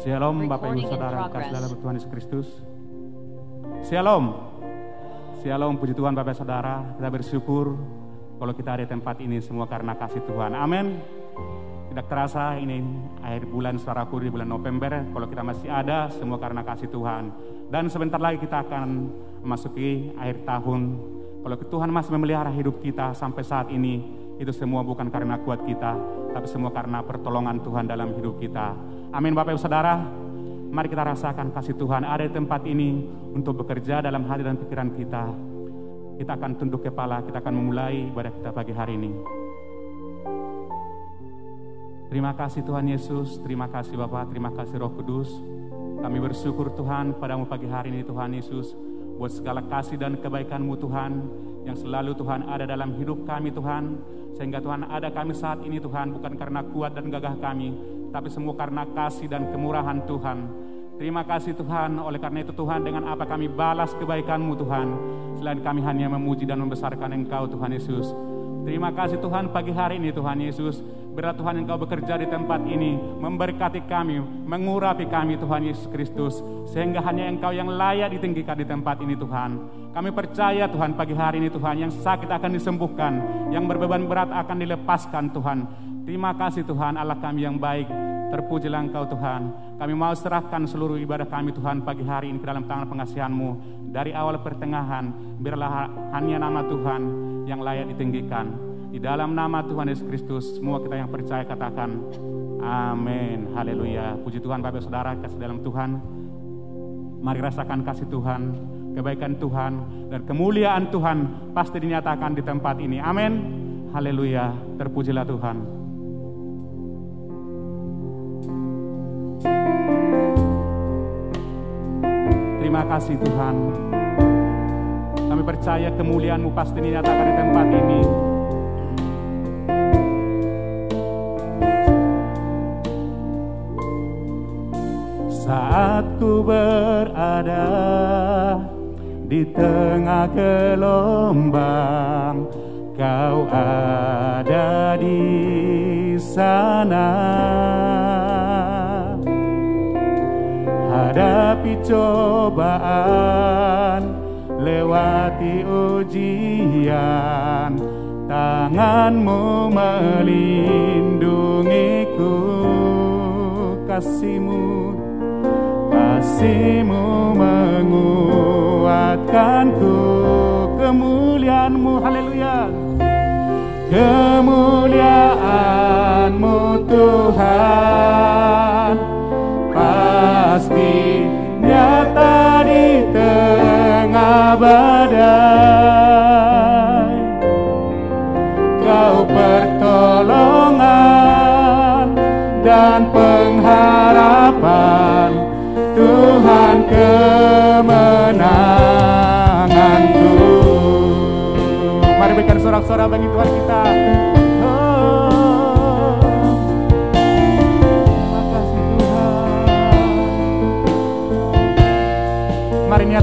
Shalom Bapak Ibu Saudara kasih dalam Tuhan Yesus Kristus. Shalom. Shalom puji Tuhan Bapak Saudara. Kita bersyukur kalau kita ada di tempat ini semua karena kasih Tuhan. Amin. Tidak terasa ini akhir bulan saudaraku di bulan November kalau kita masih ada semua karena kasih Tuhan. Dan sebentar lagi kita akan memasuki akhir tahun. Kalau Tuhan masih memelihara hidup kita sampai saat ini, itu semua bukan karena kuat kita, tapi semua karena pertolongan Tuhan dalam hidup kita. Amin Bapak Ibu Saudara. Mari kita rasakan kasih Tuhan ada di tempat ini untuk bekerja dalam hati dan pikiran kita. Kita akan tunduk kepala, kita akan memulai ibadah kita pagi hari ini. Terima kasih Tuhan Yesus, terima kasih Bapak, terima kasih Roh Kudus. Kami bersyukur Tuhan padamu pagi hari ini Tuhan Yesus. Buat segala kasih dan kebaikanmu Tuhan. Yang selalu Tuhan ada dalam hidup kami Tuhan. Sehingga Tuhan ada kami saat ini Tuhan. Bukan karena kuat dan gagah kami. Tapi semua karena kasih dan kemurahan Tuhan. Terima kasih Tuhan, oleh karena itu Tuhan dengan apa kami balas kebaikanmu Tuhan. Selain kami hanya memuji dan membesarkan Engkau Tuhan Yesus. Terima kasih Tuhan pagi hari ini Tuhan Yesus. Berat Tuhan Engkau bekerja di tempat ini, memberkati kami, mengurapi kami Tuhan Yesus Kristus. Sehingga hanya Engkau yang layak ditinggikan di tempat ini Tuhan. Kami percaya Tuhan pagi hari ini Tuhan, yang sakit akan disembuhkan, yang berbeban berat akan dilepaskan Tuhan. Terima kasih Tuhan Allah kami yang baik. Terpujilah Engkau Tuhan. Kami mau serahkan seluruh ibadah kami Tuhan pagi hari ini ke dalam tangan pengasihan-Mu. Dari awal pertengahan, biarlah hanya nama Tuhan yang layak ditinggikan. Di dalam nama Tuhan Yesus Kristus, semua kita yang percaya katakan, Amin. Haleluya. Puji Tuhan Bapak Saudara, kasih dalam Tuhan. Mari rasakan kasih Tuhan, kebaikan Tuhan, dan kemuliaan Tuhan pasti dinyatakan di tempat ini. Amin. Haleluya. Terpujilah Tuhan. Terima kasih Tuhan. Kami percaya kemuliaan-Mu pasti dinyatakan di tempat ini. Saat ku berada di tengah gelombang, Kau ada di sana. Hadapi cobaan, lewati ujian, tanganmu melindungiku, kasihmu, kasihmu menguatkanku, kemuliaanmu, haleluya. Kemuliaanmu Tuhan pasti nyata di tengah badai. Kau pertolongan dan pengharapan Tuhan kemenanganku. Mari berikan sorak-sorak bagi Tuhan kita.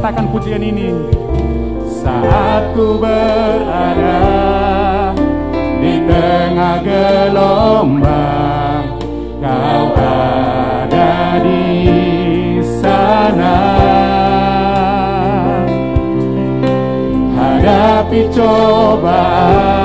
Mari nyatakan pujian ini. Saat ku berada di tengah gelombang, kau ada di sana. Hadapi cobaan,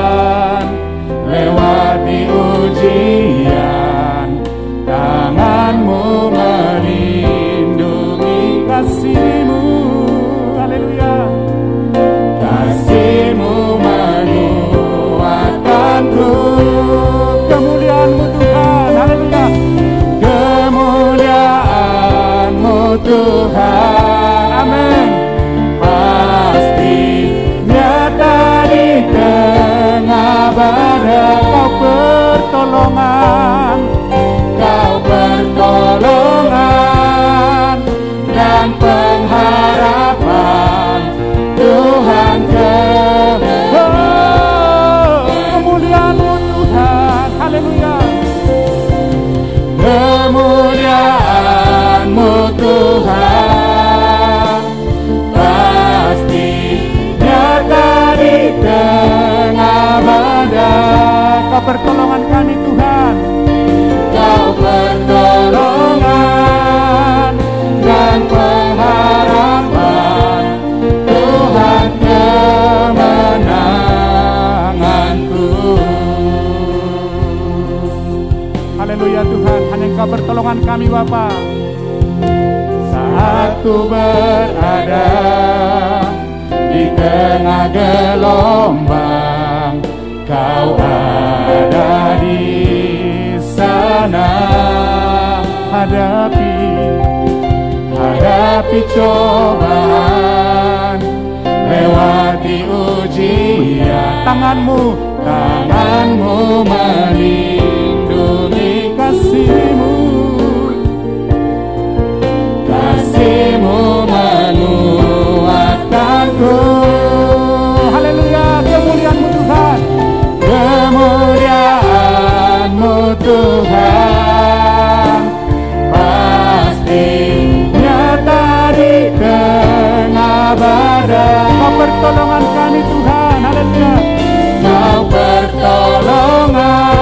Engkau pertolongan kami Bapa. Saat ku berada di tengah gelombang, kau ada di sana. Hadapi, Hadapi cobaan, lewati ujian, tanganmu, tanganmu melindungi kasihmu. Kasihmu menguatkanku Haleluya, kemuliaan-Mu Tuhan. kemuliaanmu Tuhan pasti nyata di tengah badai Kau pertolongan kami Tuhan. Haleluya. kau pertolongan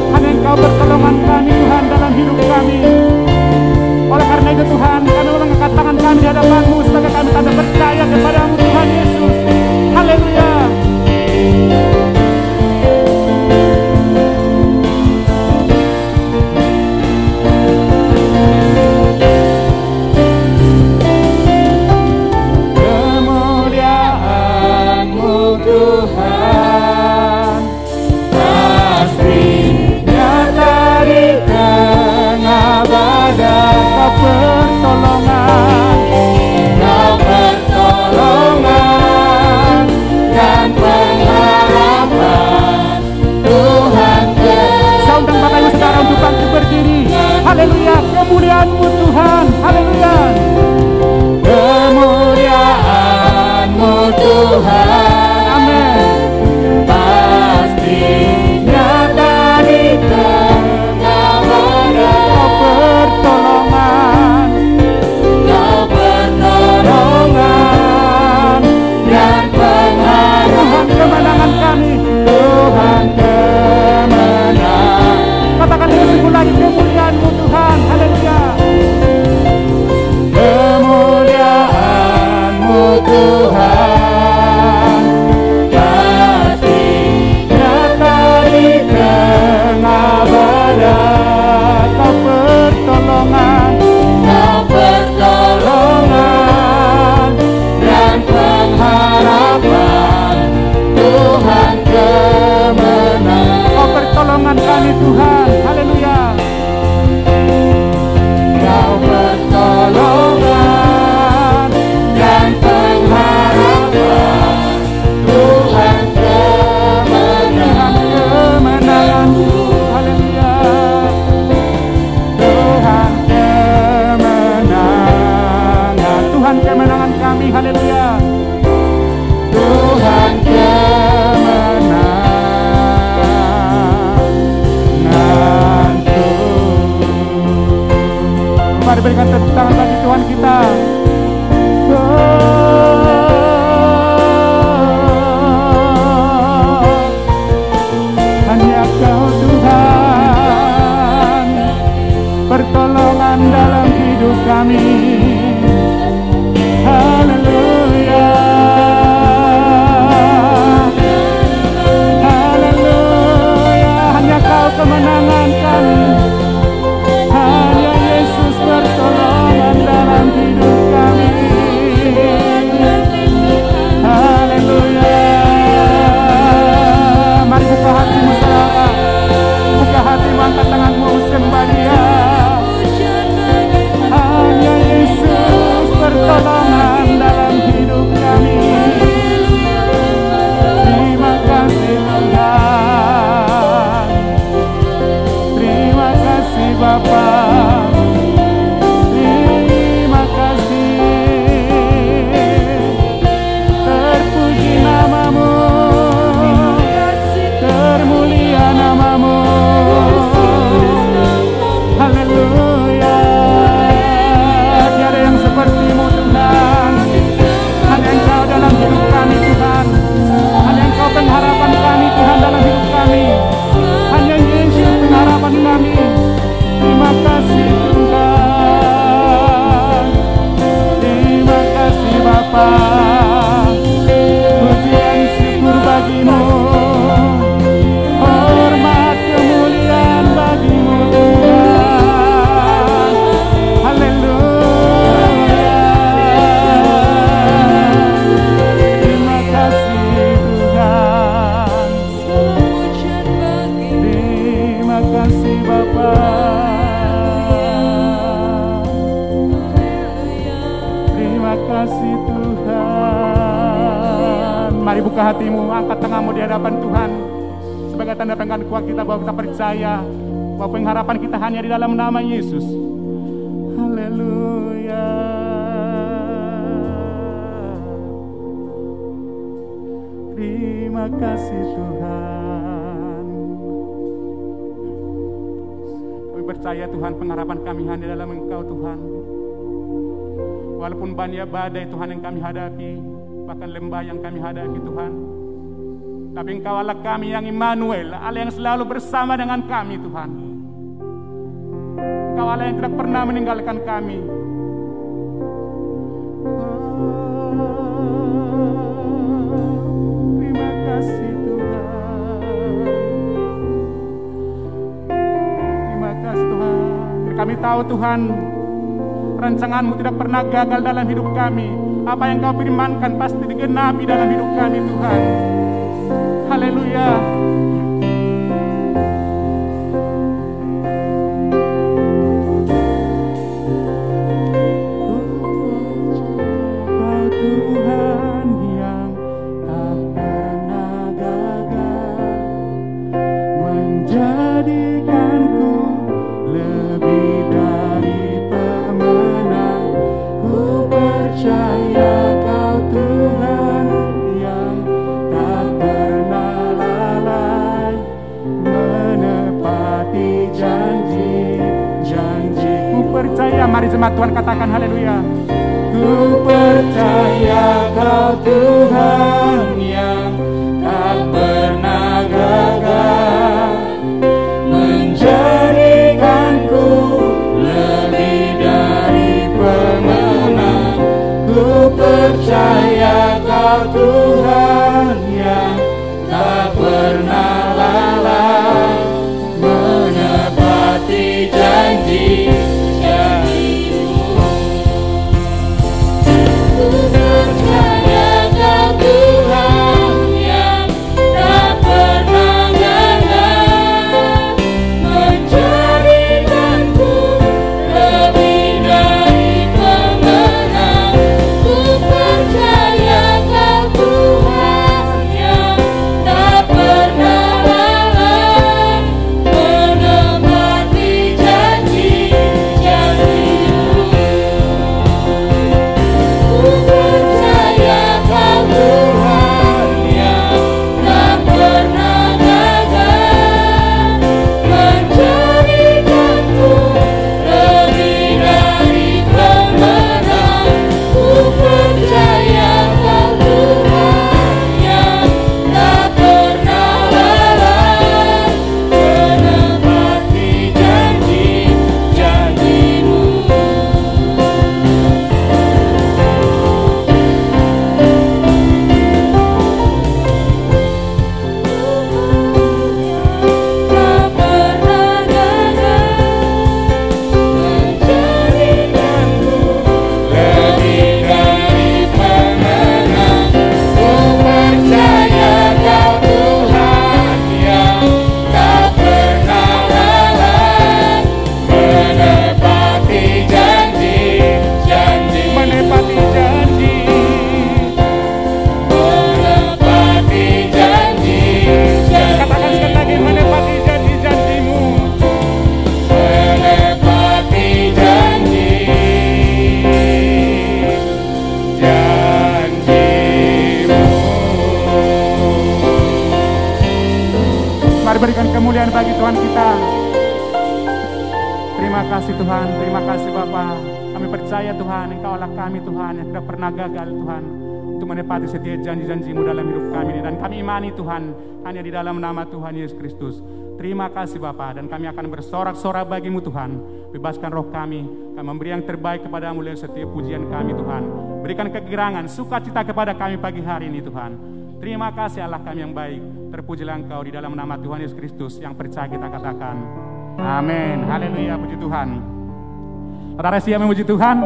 Engkau pertolongan kami Tuhan dalam hidup kami. Oleh karena itu Tuhan, kami mengangkat tangan kami di hadapan-Mu sebagai kami tanda percaya kepadamu Tuhan Yesus. Haleluya. Kasih Bapa. Terima kasih Tuhan. Mari buka hatimu, angkat tanganmu di hadapan Tuhan. Sebagai tanda pengakuan kita bahwa kita percaya bahwa pengharapan kita hanya di dalam nama Yesus. Haleluya. Terima kasih Tuhan. Percaya Tuhan pengharapan kami hanya dalam Engkau Tuhan. Walaupun banyak badai Tuhan yang kami hadapi, bahkan lembah yang kami hadapi Tuhan. Tapi Engkau Allah kami yang Immanuel, Allah yang selalu bersama dengan kami Tuhan. Engkau Allah yang tidak pernah meninggalkan kami. Terima Kami tahu Tuhan, rancanganmu tidak pernah gagal dalam hidup kami. Apa yang kau firmankan pasti digenapi dalam hidup kami Tuhan. Haleluya. Jemaat Tuhan katakan haleluya. Ku percaya kau Tuhan menepati setiap janji-janjimu dalam hidup kami ini. Dan kami imani Tuhan hanya di dalam nama Tuhan Yesus Kristus. Terima kasih Bapa dan kami akan bersorak-sorak bagimu Tuhan. Bebaskan roh kami, kami memberi yang terbaik kepadamu dan setiap pujian kami Tuhan. Berikan kegirangan, sukacita kepada kami pagi hari ini Tuhan. Terima kasih Allah kami yang baik. Terpujilah Engkau di dalam nama Tuhan Yesus Kristus yang percaya kita katakan. Amin. Haleluya, puji Tuhan. Saudara siap memuji Tuhan?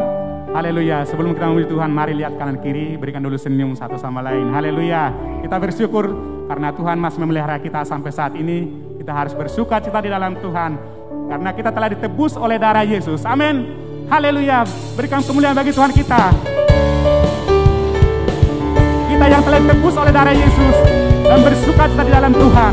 Haleluya. Sebelum kita memuji Tuhan, mari lihat kanan kiri, berikan dulu senyum satu sama lain. Haleluya. Kita bersyukur Karena Tuhan masih memelihara kita sampai saat ini, kita harus bersuka cita di dalam Tuhan. Karena kita telah ditebus oleh darah Yesus. Amin. Haleluya. Berikan kemuliaan bagi Tuhan kita. Kita yang telah ditebus oleh darah Yesus dan bersuka cita di dalam Tuhan.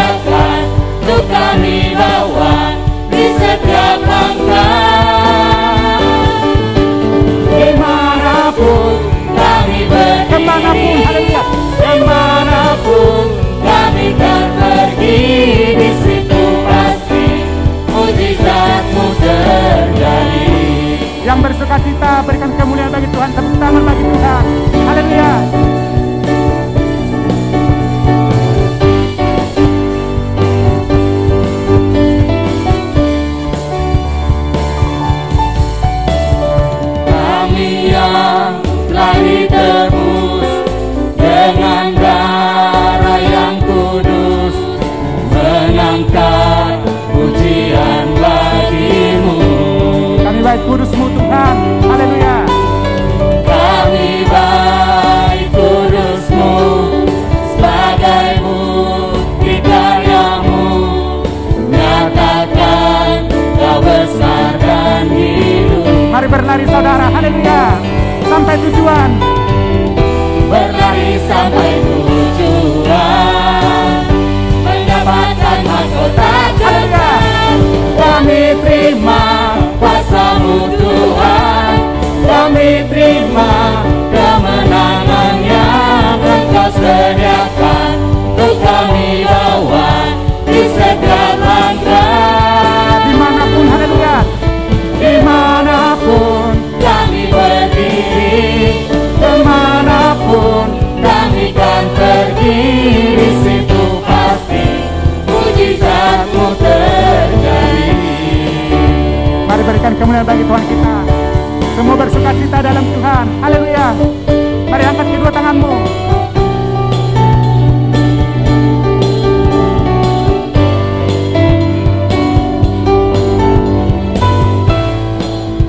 Sediakan untuk kami bawa di setiap langkah di mana pun kami berdiri Ke mana pun. Haleluya. Ke mana pun kami kan pergi di situ pasti mujizatmu terjadi. Yang bersuka cita berikan kemuliaan bagi Tuhan. Tepuk tangan bagi Tuhan. Sampai tujuan. berlari sampai tujuan. Mendapatkan mahkota kekal. Kami terima kuasamu Tuhan. Kami terima Berikan kemuliaan bagi Tuhan kita. Semua bersuka cita dalam Tuhan. Haleluya. Mari angkat kedua tanganmu.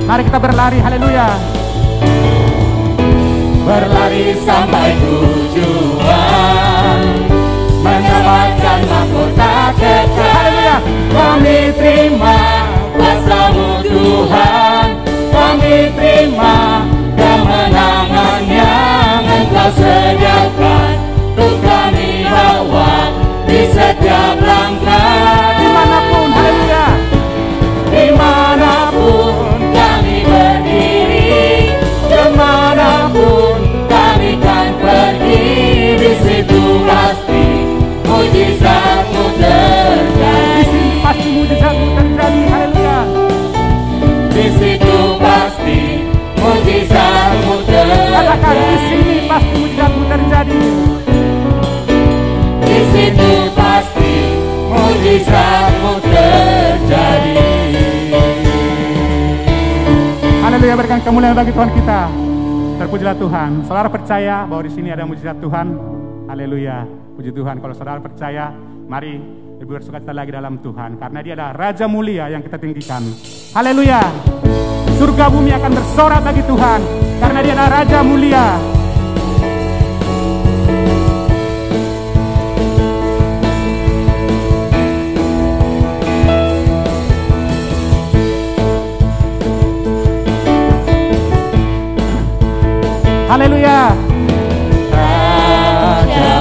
Mari kita berlari. Haleluya. berlari sampai tujuan mendapatkan mahkota kekal Haleluya. kami terima kuasamu Tuhan kami terima kemenangan yang engkau sediakan untuk kami bawa di setiap langkah Di mana pun. Haleluya. di mana pun kami berdiri ke mana pun kami kan pergi di situ pasti mujizatmu Di terjadi sini pasti mujizatmu terjadi. Di sini pasti mujizatmu terjadi. di situ pasti mujizatmu terjadi Haleluya berikan kemuliaan bagi Tuhan kita. Terpujilah Tuhan. Saudara percaya bahwa di sini ada mujizat Tuhan. Haleluya. Puji Tuhan. Kalau saudara percaya, mari lebih bersuka cita lagi dalam Tuhan. Karena dia adalah Raja mulia yang kita tinggikan. Haleluya. Surga bumi akan bersorak bagi Tuhan. Karena dia adalah Raja mulia. Haleluya. Raja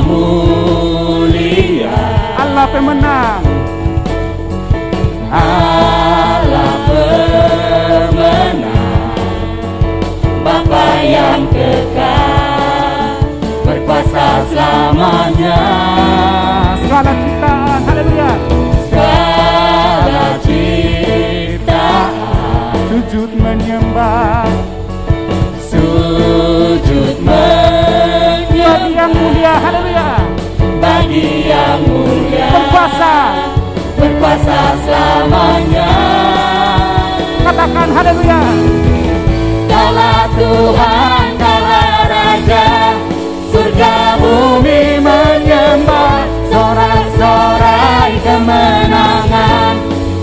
selamanya. Segala ciptaan, haleluya. Segala ciptaan. Sujud menyembah. Sujud bagi menyembah yang mulia, haleluya. Bagi yang mulia. Berkuasa, Berkuasa selamanya. Katakan haleluya. Kaulah Tuhan, kemenangan.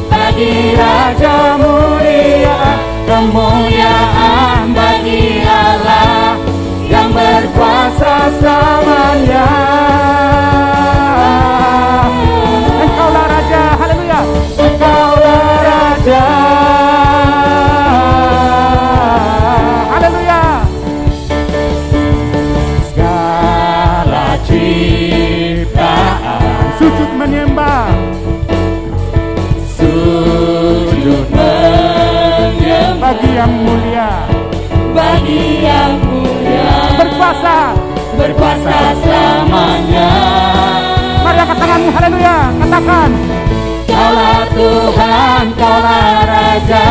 Bagi Raja mulia Kemuliaan bagi Allah Yang berkuasa selamanya. Engkaulah Raja, haleluya. Engkaulah Raja bagi yang mulia. Bagi yang mulia Berkuasa. Berkuasa selamanya Mari angkat tanganmu, haleluya. Katakan, Kaulah Tuhan, kaulah Raja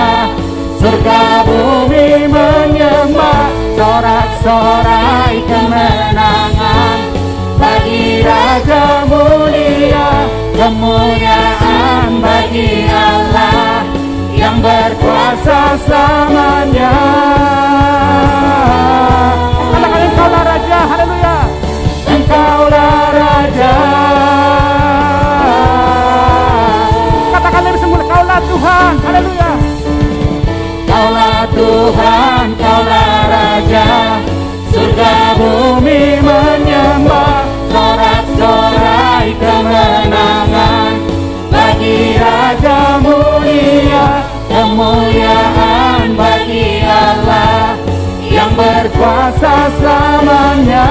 Surga bumi menyembah Sorak-sorai kemenangan Bagi Raja mulia Kemuliaan bagi Allah Yang berkuasa selamanya. Katakan engkaulah Raja, haleluya. Engkaulah Raja. Katakan lebih semula, kaulah Tuhan, haleluya. Kaulah Tuhan, kaulah Raja. Surga bumi menyembah Sorak-sorai kemenangan Bagi Raja mulia Kemuliaan bagi Allah Yang berkuasa selamanya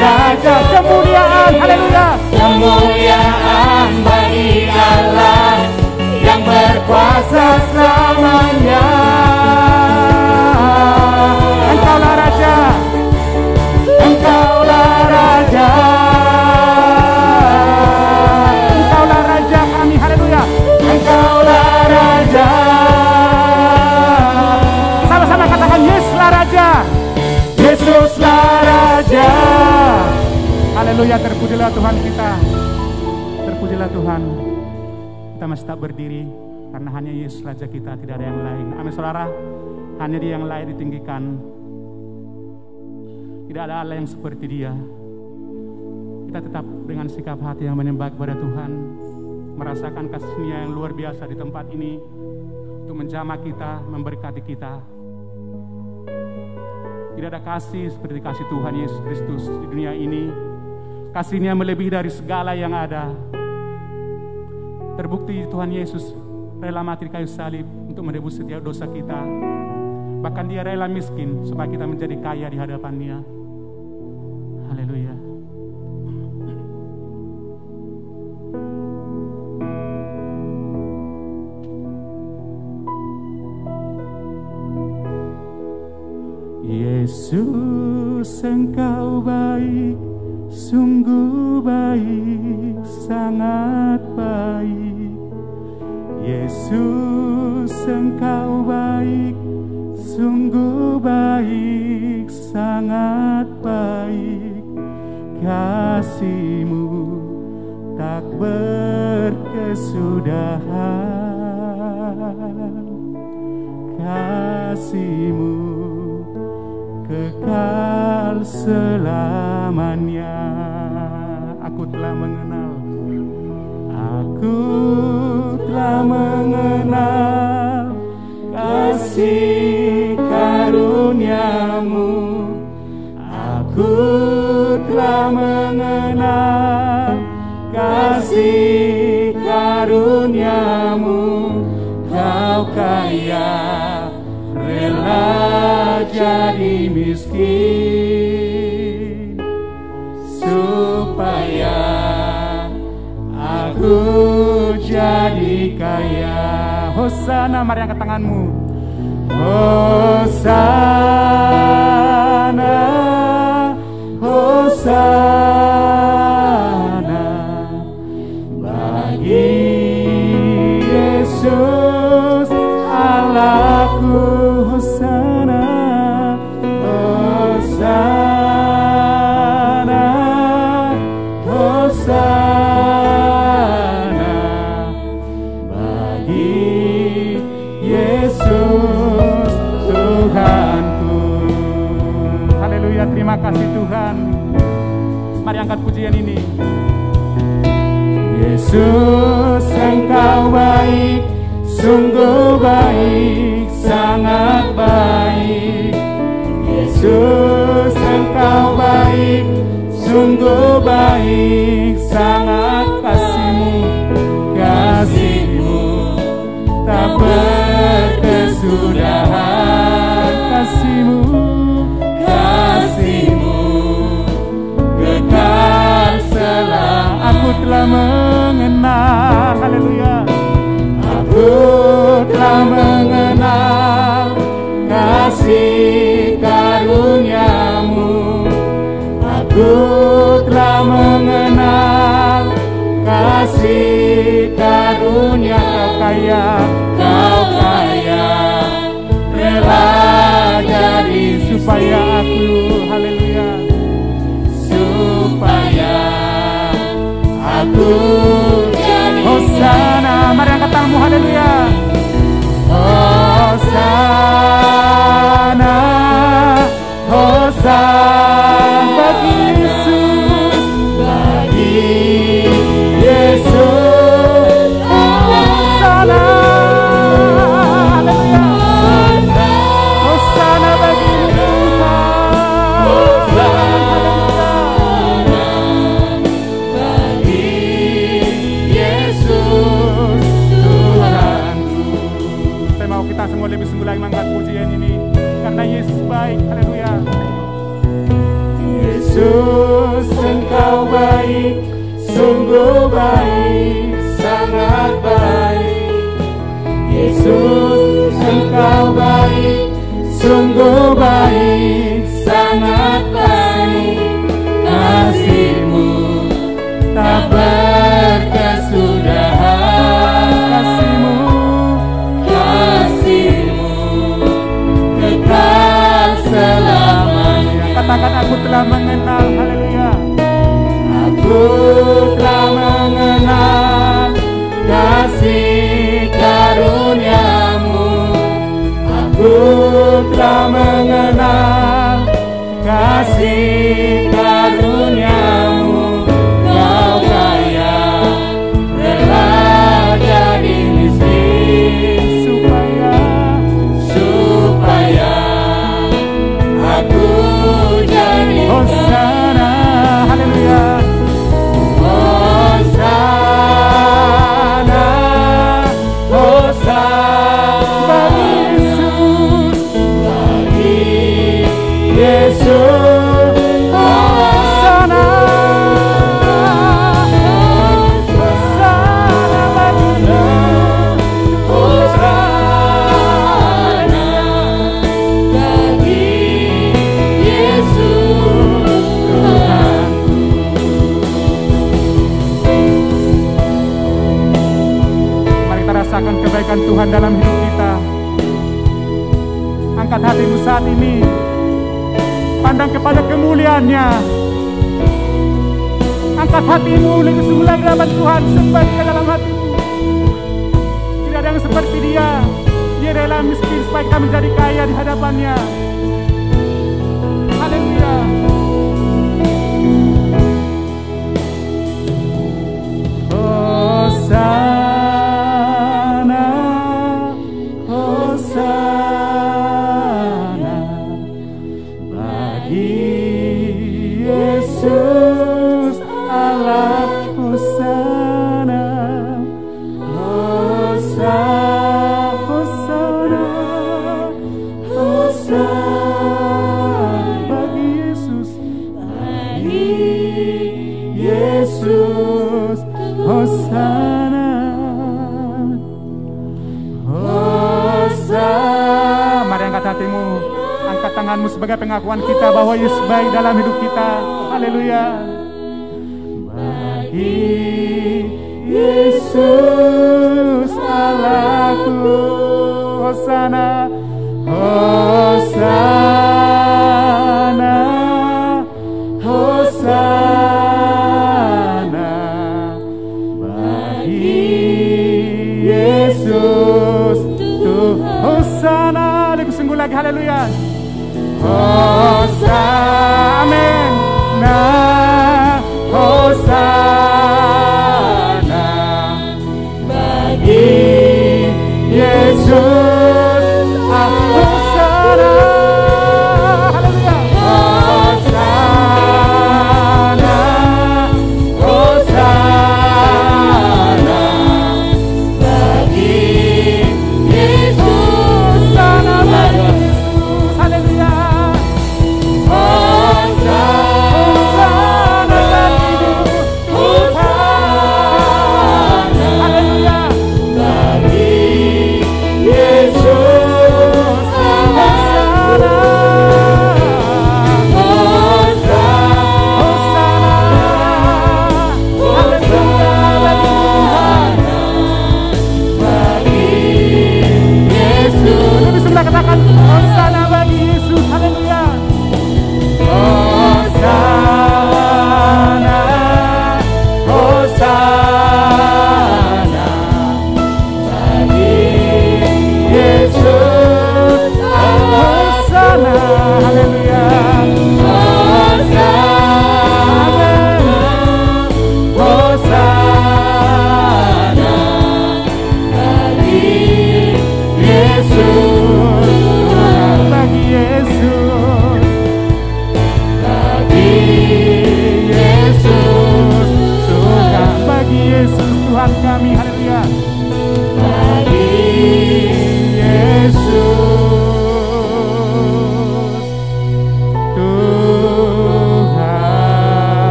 Raja Kemuliaan, haleluya. Kemuliaan bagi Allah Yang berkuasa selamanya Haleluya, terpujilah Tuhan kita. Terpujilah Tuhan. Kita masih tak berdiri karena hanya Yesus Raja kita, tidak ada yang lain. Amin saudara, hanya dia yang lain ditinggikan. Tidak ada Allah yang seperti dia. Kita tetap dengan sikap hati yang menyembah kepada Tuhan. Merasakan kasihnya yang luar biasa di tempat ini. Untuk menjamah kita, memberkati kita. Tidak ada kasih seperti kasih Tuhan Yesus Kristus di dunia ini. Kasihnya melebihi dari segala yang ada. Terbukti Tuhan Yesus rela mati di kayu salib untuk menebus setiap dosa kita. Bahkan dia rela miskin supaya kita menjadi kaya di hadapannya. Haleluya. Yesus engkau baik, sungguh baik, sangat baik. Yesus engkau baik, sungguh baik, sangat baik. kasihmu tak berkesudahan kasihmu kekal selamanya kasih karuniamu. Aku telah mengenal kasih karuniamu. Kau kaya rela jadi miskin. Supaya aku jadi kaya. Hosana mari angkat tanganmu Hosana Yesus engkau baik Sungguh baik Sangat baik. Yesus engkau baik Sungguh baik Sangat kasihmu. Kasihmu Tak berkesudahan. Kasihmu Kasihmu kekal selam aku telah haleluya. Aku telah mengenal kasih karuniamu. Aku telah mengenal kasih karunia kaya kau kaya rela jadi supaya aku haleluya. Supaya aku Hosana mari angkat tanganmu haleluya. Hosana Hosana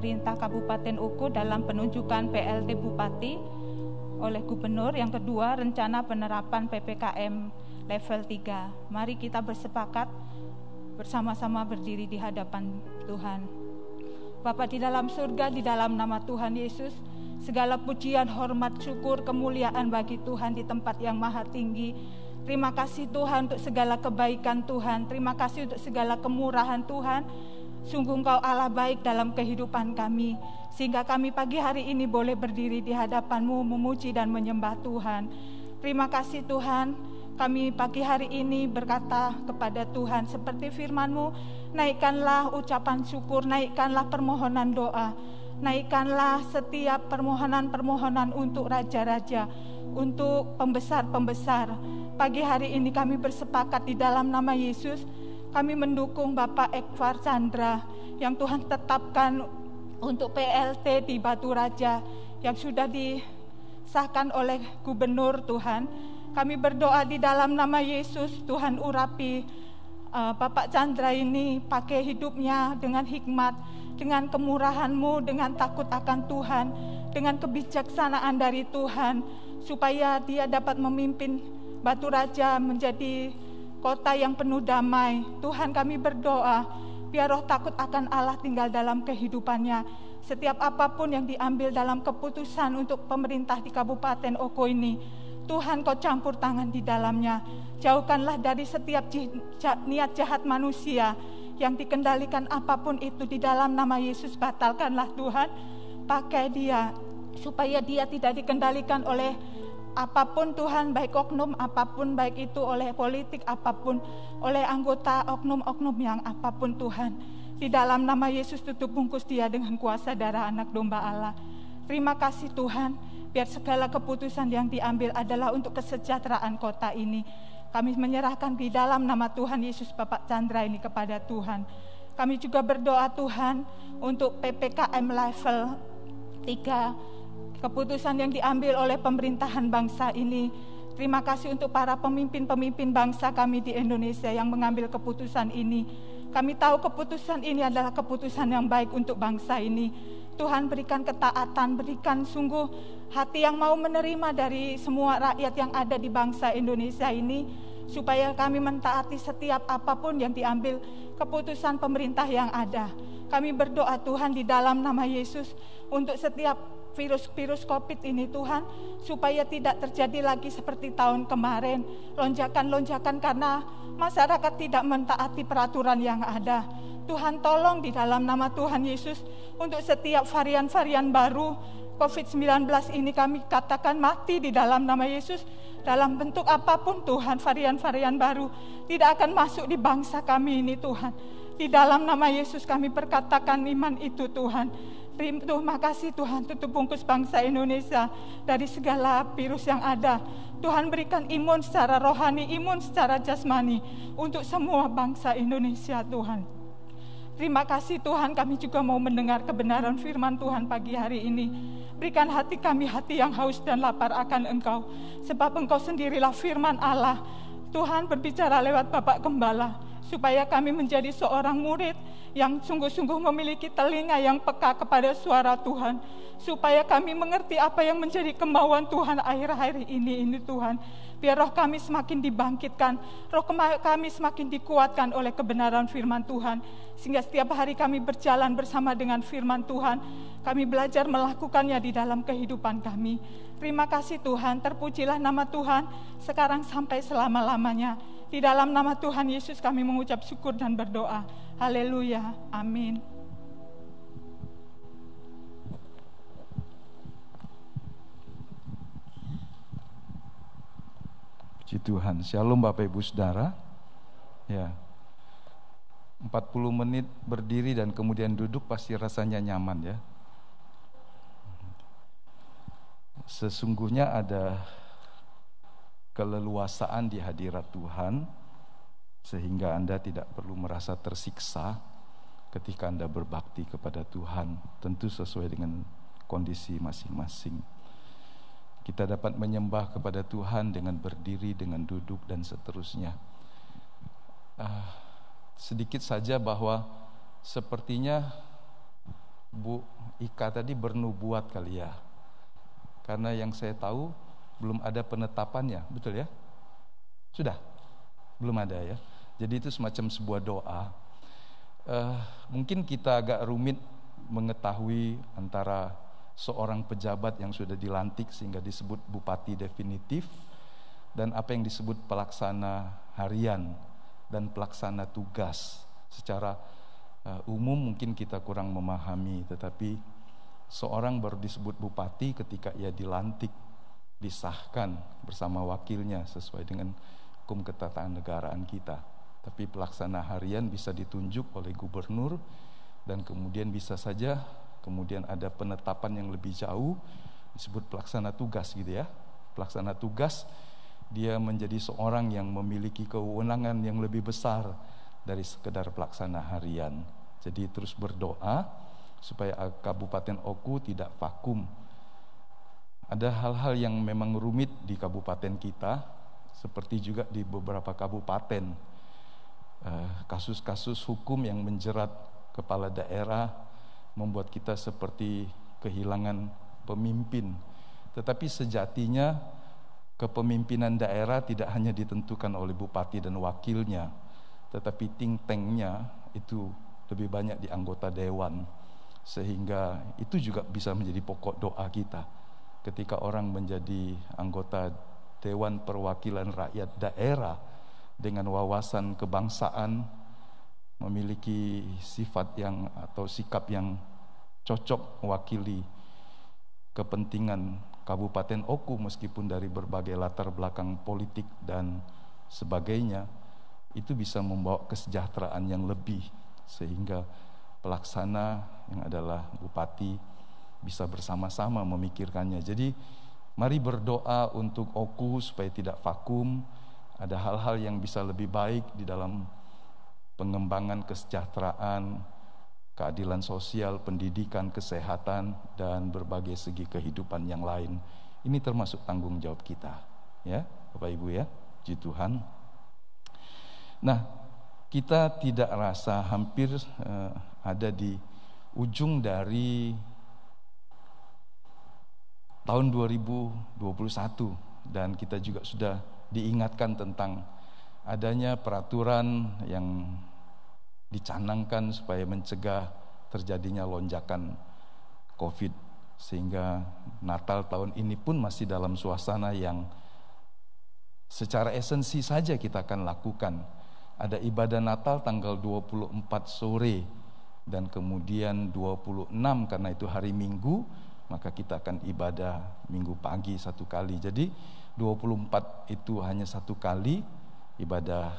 pemerintah Kabupaten Uku dalam penunjukan PLT Bupati oleh Gubernur Yang kedua rencana penerapan PPKM level 3 Mari kita bersepakat bersama-sama berdiri di hadapan Tuhan Bapak di dalam surga, di dalam nama Tuhan Yesus Segala pujian, hormat, syukur, kemuliaan bagi Tuhan di tempat yang maha tinggi Terima kasih Tuhan untuk segala kebaikan Tuhan. Terima kasih untuk segala kemurahan Tuhan. Sungguh Engkau Allah baik dalam kehidupan kami. Sehingga kami pagi hari ini boleh berdiri di hadapan-Mu memuji dan menyembah Tuhan. Terima kasih Tuhan. Kami pagi hari ini berkata kepada Tuhan seperti firman-Mu, naikkanlah ucapan syukur, naikkanlah permohonan doa. Naikkanlah setiap permohonan-permohonan untuk raja-raja, untuk pembesar-pembesar. Pagi hari ini kami bersepakat di dalam nama Yesus, kami mendukung Bapak Ekvar Chandra yang Tuhan tetapkan untuk PLT di Batu Raja yang sudah disahkan oleh Gubernur Tuhan. Kami berdoa di dalam nama Yesus, Tuhan urapi uh, Bapak Chandra ini pakai hidupnya dengan hikmat, dengan kemurahanmu, dengan takut akan Tuhan, dengan kebijaksanaan dari Tuhan, supaya dia dapat memimpin Batu Raja menjadi kota yang penuh damai. Tuhan kami berdoa, biar roh takut akan Allah tinggal dalam kehidupannya. Setiap apa pun yang diambil dalam keputusan untuk pemerintah di Kabupaten Oko ini, Tuhan kau campur tangan di dalamnya. Jauhkanlah dari setiap niat jahat manusia yang dikendalikan apa pun itu di dalam nama Yesus batalkanlah Tuhan. Pakai dia supaya dia tidak dikendalikan oleh apa pun Tuhan baik oknum apa pun baik itu oleh politik apa pun oleh anggota oknum-oknum yang apa pun Tuhan. Di dalam nama Yesus tutup bungkus dia dengan kuasa darah anak domba Allah. Terima kasih Tuhan biar segala keputusan yang diambil adalah untuk kesejahteraan kota ini. Kami menyerahkan di dalam nama Tuhan Yesus Bapak Chandra ini kepada Tuhan. Kami juga berdoa Tuhan untuk PPKM level 3 keputusan yang diambil oleh pemerintahan bangsa ini. Terima kasih untuk para pemimpin-pemimpin bangsa kami di Indonesia yang mengambil keputusan ini. Kami tahu keputusan ini adalah keputusan yang baik untuk bangsa ini. Tuhan berikan ketaatan, berikan sungguh hati yang mau menerima dari semua rakyat yang ada di bangsa Indonesia ini supaya kami mentaati setiap apa pun yang diambil keputusan pemerintah yang ada. Kami berdoa Tuhan di dalam nama Yesus untuk setiap virus-virus COVID ini Tuhan, supaya tidak terjadi lagi seperti tahun kemarin, lonjakan-lonjakan karena masyarakat tidak mentaati peraturan yang ada. Tuhan tolong di dalam nama Tuhan Yesus untuk setiap varian-varian baru COVID-19 ini kami katakan mati di dalam nama Yesus dalam bentuk apa pun Tuhan varian-varian baru tidak akan masuk di bangsa kami ini Tuhan. Di dalam nama Yesus kami perkatakan iman itu Tuhan. Terima kasih Tuhan tutup bungkus bangsa Indonesia dari segala virus yang ada. Tuhan berikan imun secara rohani, imun secara jasmani untuk semua bangsa Indonesia Tuhan. Terima kasih Tuhan kami juga mau mendengar kebenaran firman Tuhan pagi hari ini. Berikan hati kami hati yang haus dan lapar akan Engkau. Sebab Engkau sendirilah firman Allah. Tuhan berbicara lewat Bapak Gembala supaya kami menjadi seorang murid yang sungguh-sungguh memiliki telinga yang peka kepada suara Tuhan, supaya kami mengerti apa yang menjadi kemauan Tuhan akhir-akhir ini ini Tuhan. Biar roh kami semakin dibangkitkan, roh kami semakin dikuatkan oleh kebenaran firman Tuhan. Sehingga setiap hari kami berjalan bersama dengan firman Tuhan, kami belajar melakukannya di dalam kehidupan kami. Terima kasih Tuhan, terpujilah nama Tuhan sekarang sampai selama-lamanya. Di dalam nama Tuhan Yesus kami mengucap syukur dan berdoa. Haleluya. Amin. Puji Tuhan. Shalom Bapak Ibu Saudara. Ya. 40 menit berdiri dan kemudian duduk pasti rasanya nyaman ya. Sesungguhnya ada keleluasaan di hadirat Tuhan sehingga Anda tidak perlu merasa tersiksa ketika Anda berbakti kepada Tuhan, tentu sesuai dengan kondisi masing-masing. Kita dapat menyembah kepada Tuhan dengan berdiri, dengan duduk dan seterusnya. Uh, sedikit saja bahwa sepertinya Bu Ika tadi bernubuat kali ya. Karena yang saya tahu belum ada penetapannya, betul ya? Sudah? Belum ada ya. Jadi itu semacam sebuah doa. Uh, mungkin kita agak rumit mengetahui antara seorang pejabat yang sudah dilantik sehingga disebut bupati definitif dan apa yang disebut pelaksana harian dan pelaksana tugas secara uh, umum mungkin kita kurang memahami tetapi seorang baru disebut bupati ketika ia dilantik disahkan bersama wakilnya sesuai dengan hukum ketatanegaraan negaraan kita. Tapi pelaksana harian bisa ditunjuk oleh gubernur dan kemudian bisa saja kemudian ada penetapan yang lebih jauh disebut pelaksana tugas gitu ya. Pelaksana tugas dia menjadi seorang yang memiliki kewenangan yang lebih besar dari sekedar pelaksana harian. Jadi terus berdoa supaya Kabupaten Oku tidak vakum ada hal-hal yang memang rumit di kabupaten kita, seperti juga di beberapa kabupaten. eh, kasus-kasus hukum yang menjerat kepala daerah membuat kita seperti kehilangan pemimpin. Tetapi sejatinya kepemimpinan daerah tidak hanya ditentukan oleh bupati dan wakilnya, tetapi think tanknya itu lebih banyak di anggota dewan. Sehingga itu juga bisa menjadi pokok doa kita ketika orang menjadi anggota Dewan Perwakilan Rakyat Daerah dengan wawasan kebangsaan memiliki sifat yang atau sikap yang cocok mewakili kepentingan Kabupaten Oku meskipun dari berbagai latar belakang politik dan sebagainya itu bisa membawa kesejahteraan yang lebih sehingga pelaksana yang adalah bupati bisa bersama-sama memikirkannya. Jadi mari berdoa untuk Oku supaya tidak vakum. Ada hal-hal yang bisa lebih baik di dalam pengembangan kesejahteraan, keadilan sosial, pendidikan, kesehatan dan berbagai segi kehidupan yang lain. Ini termasuk tanggung jawab kita, ya, Bapak Ibu ya. Puji Tuhan. Nah, kita tidak rasa hampir uh, ada di ujung dari tahun 2021 dan kita juga sudah diingatkan tentang adanya peraturan yang dicanangkan supaya mencegah terjadinya lonjakan Covid sehingga Natal tahun ini pun masih dalam suasana yang secara esensi saja kita akan lakukan. Ada ibadah Natal tanggal 24 sore dan kemudian 26 karena itu hari Minggu maka kita akan ibadah minggu pagi satu kali. Jadi 24 itu hanya satu kali ibadah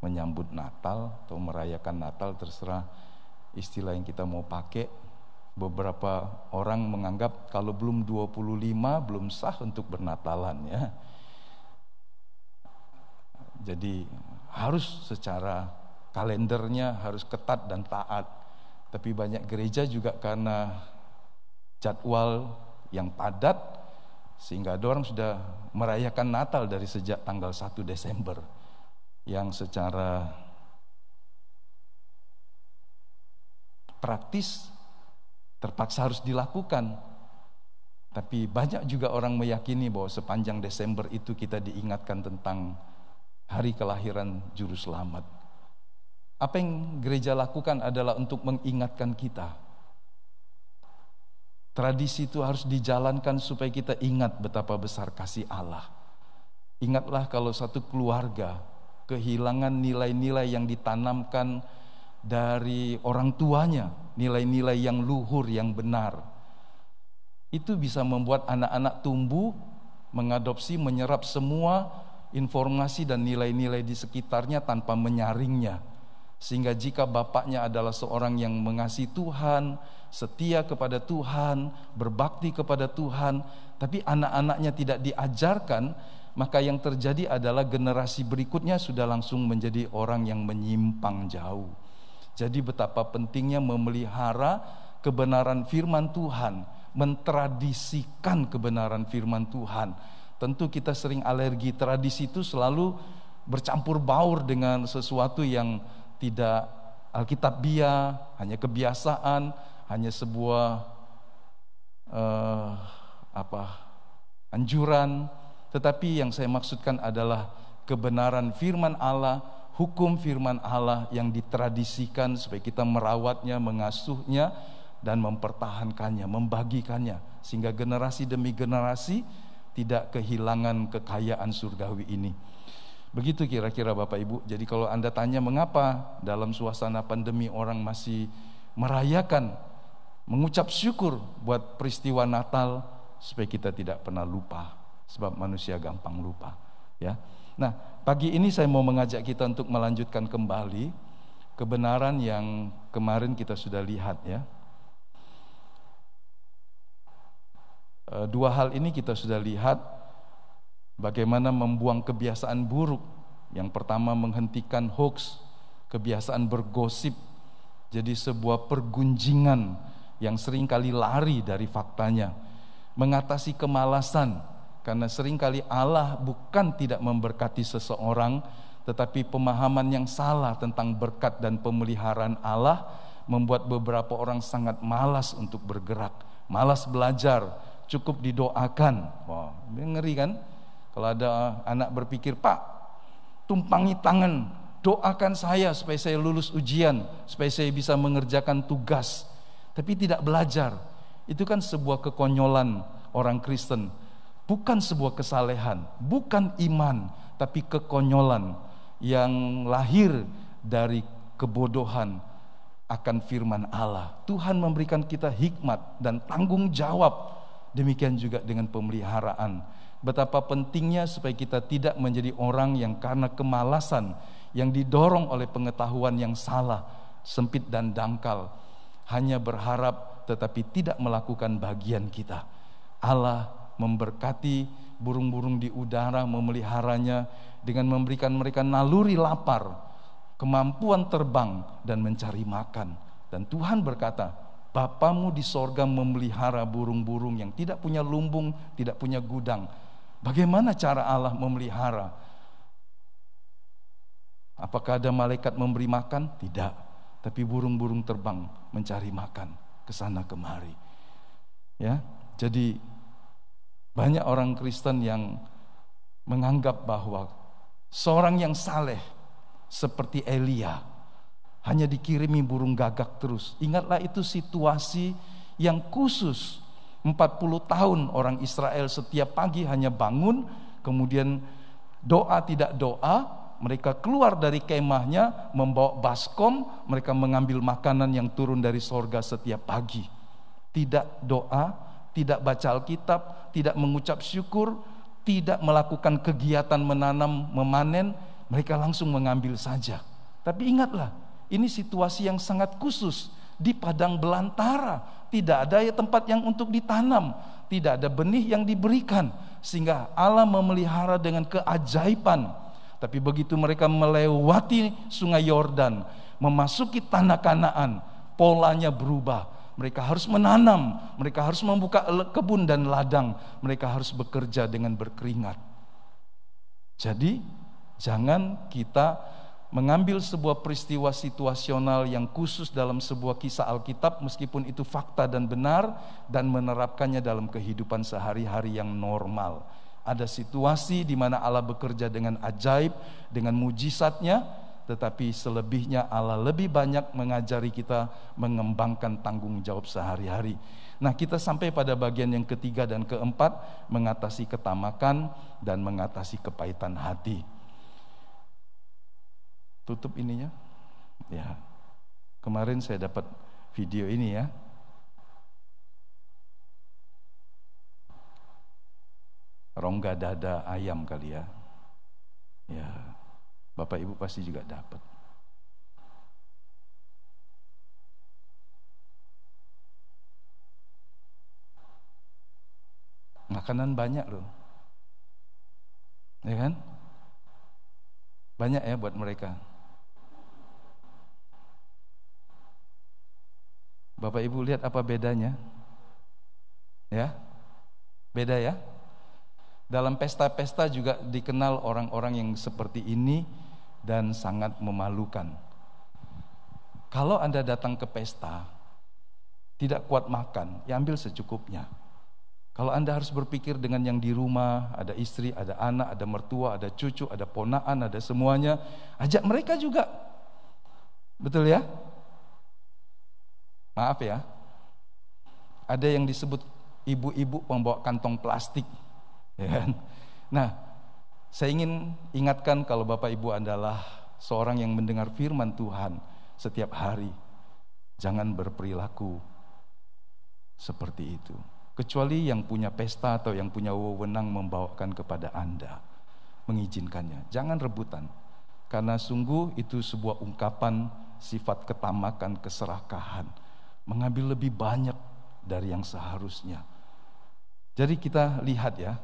menyambut Natal atau merayakan Natal terserah istilah yang kita mau pakai. Beberapa orang menganggap kalau belum 25 belum sah untuk bernatalan ya. Jadi harus secara kalendernya harus ketat dan taat tapi banyak gereja juga karena jadwal yang padat sehingga ada orang sudah merayakan Natal dari sejak tanggal 1 Desember yang secara praktis terpaksa harus dilakukan. Tapi banyak juga orang meyakini bahwa sepanjang Desember itu kita diingatkan tentang hari kelahiran juru selamat. Apa yang gereja lakukan adalah untuk mengingatkan kita. Tradisi itu harus dijalankan supaya kita ingat betapa besar kasih Allah. Ingatlah kalau satu keluarga kehilangan nilai-nilai yang ditanamkan dari orang tuanya, nilai-nilai yang luhur, yang benar. Itu bisa membuat anak-anak tumbuh, mengadopsi, menyerap semua informasi dan nilai-nilai di sekitarnya tanpa menyaringnya sehingga jika bapaknya adalah seorang yang mengasihi Tuhan, setia kepada Tuhan, berbakti kepada Tuhan, tapi anak-anaknya tidak diajarkan, maka yang terjadi adalah generasi berikutnya sudah langsung menjadi orang yang menyimpang jauh. Jadi betapa pentingnya memelihara kebenaran firman Tuhan, mentradisikan kebenaran firman Tuhan. Tentu kita sering alergi tradisi itu selalu bercampur baur dengan sesuatu yang tidak Alkitabiah, hanya kebiasaan, hanya sebuah uh, apa anjuran, tetapi yang saya maksudkan adalah kebenaran firman Allah, hukum firman Allah yang ditradisikan supaya kita merawatnya, mengasuhnya dan mempertahankannya, membagikannya sehingga generasi demi generasi tidak kehilangan kekayaan surgawi ini. Begitu kira-kira Bapak Ibu. Jadi kalau Anda tanya mengapa dalam suasana pandemi orang masih merayakan, mengucap syukur buat peristiwa Natal supaya kita tidak pernah lupa sebab manusia gampang lupa, ya. Nah, pagi ini saya mau mengajak kita untuk melanjutkan kembali kebenaran yang kemarin kita sudah lihat ya. Eh, dua hal ini kita sudah lihat Bagaimana membuang kebiasaan buruk. Yang pertama menghentikan hoax, kebiasaan bergosip. Jadi sebuah pergunjingan yang sering kali lari dari faktanya. Mengatasi kemalasan, karena sering kali Allah bukan tidak memberkati seseorang, tetapi pemahaman yang salah tentang berkat dan pemeliharaan Allah membuat beberapa orang sangat malas untuk bergerak, malas belajar, cukup didoakan. Wah, ngeri kan? Kalau ada anak berpikir, Pak, tumpangi tangan, doakan saya supaya saya lulus ujian, supaya saya bisa mengerjakan tugas. Tapi tidak belajar. Itu kan sebuah kekonyolan orang Kristen. Bukan sebuah kesalehan, bukan iman, tapi kekonyolan yang lahir dari kebodohan akan firman Allah. Tuhan memberikan kita hikmat dan tanggung jawab. Demikian juga dengan pemeliharaan. Betapa pentingnya supaya kita tidak menjadi orang yang karena kemalasan yang didorong oleh pengetahuan yang salah, sempit dan dangkal, hanya berharap tetapi tidak melakukan bagian kita. Allah memberkati burung-burung di udara, memeliharanya dengan memberikan mereka naluri lapar, kemampuan terbang dan mencari makan. Dan Tuhan berkata, Bapamu di sorga memelihara burung-burung yang tidak punya lumbung, tidak punya gudang. Bagaimana cara Allah memelihara? Apakah ada malaikat memberi makan? Tidak. Tapi burung-burung terbang mencari makan ke sana kemari. Ya. Jadi banyak orang Kristen yang menganggap bahwa Seorang yang saleh seperti Elia hanya dikirimi burung gagak terus. Ingatlah itu situasi yang khusus. 40 tahun orang Israel setiap pagi hanya bangun, kemudian doa tidak doa, mereka keluar dari kemahnya membawa baskom, mereka mengambil makanan yang turun dari sorga setiap pagi. Tidak doa, tidak baca Alkitab, tidak mengucap syukur, tidak melakukan kegiatan menanam, memanen, mereka langsung mengambil saja. Tapi ingatlah, ini situasi yang sangat khusus di padang belantara. Tidak ada ya tempat yang untuk ditanam, tidak ada benih yang diberikan. Sehingga Allah memelihara dengan keajaiban. Tapi begitu mereka melewati sungai Yordan, memasuki tanah Kanaan, polanya berubah. Mereka harus menanam, mereka harus membuka kebun dan ladang, mereka harus bekerja dengan berkeringat. Jadi, jangan kita mengambil sebuah peristiwa situasional yang khusus dalam sebuah kisah Alkitab meskipun itu fakta dan benar dan menerapkannya dalam kehidupan sehari-hari yang normal. Ada situasi di mana Allah bekerja dengan ajaib, dengan mujizatnya, tetapi selebihnya Allah lebih banyak mengajari kita mengembangkan tanggung jawab sehari-hari. Nah, kita sampai pada bagian yang ketiga dan keempat, mengatasi ketamakan dan mengatasi kepahitan hati. Tutup ininya. Ya. Kemarin saya dapat video ini ya. Rongga dada ayam kali ya. Ya, Bapak Ibu pasti juga dapat. Makanan banyak loh. Ya kan? Banyak ya buat mereka. Bapak Ibu lihat apa bedanya? Ya? Beda ya? Dalam pesta-pesta juga dikenal orang-orang yang seperti ini dan sangat memalukan. Kalau Anda datang ke pesta, tidak kuat makan, ya ambil secukupnya. Kalau Anda harus berpikir dengan yang di rumah, ada istri, ada anak, ada mertua, ada cucu, ada ponaan, ada semuanya, ajak mereka juga. Betul ya? Maaf ya. Ada yang disebut ibu-ibu membawa kantong plastik. Ya kan? Nah, saya ingin ingatkan kalau Bapak Ibu adalah seorang yang mendengar firman Tuhan setiap hari. Jangan berperilaku seperti itu. Kecuali yang punya pesta atau yang punya wewenang membawakan kepada Anda. Mengizinkannya. Jangan rebutan. Karena sungguh itu sebuah ungkapan sifat ketamakan, keserakahan. Mengambil lebih banyak dari yang seharusnya. Jadi kita lihat ya,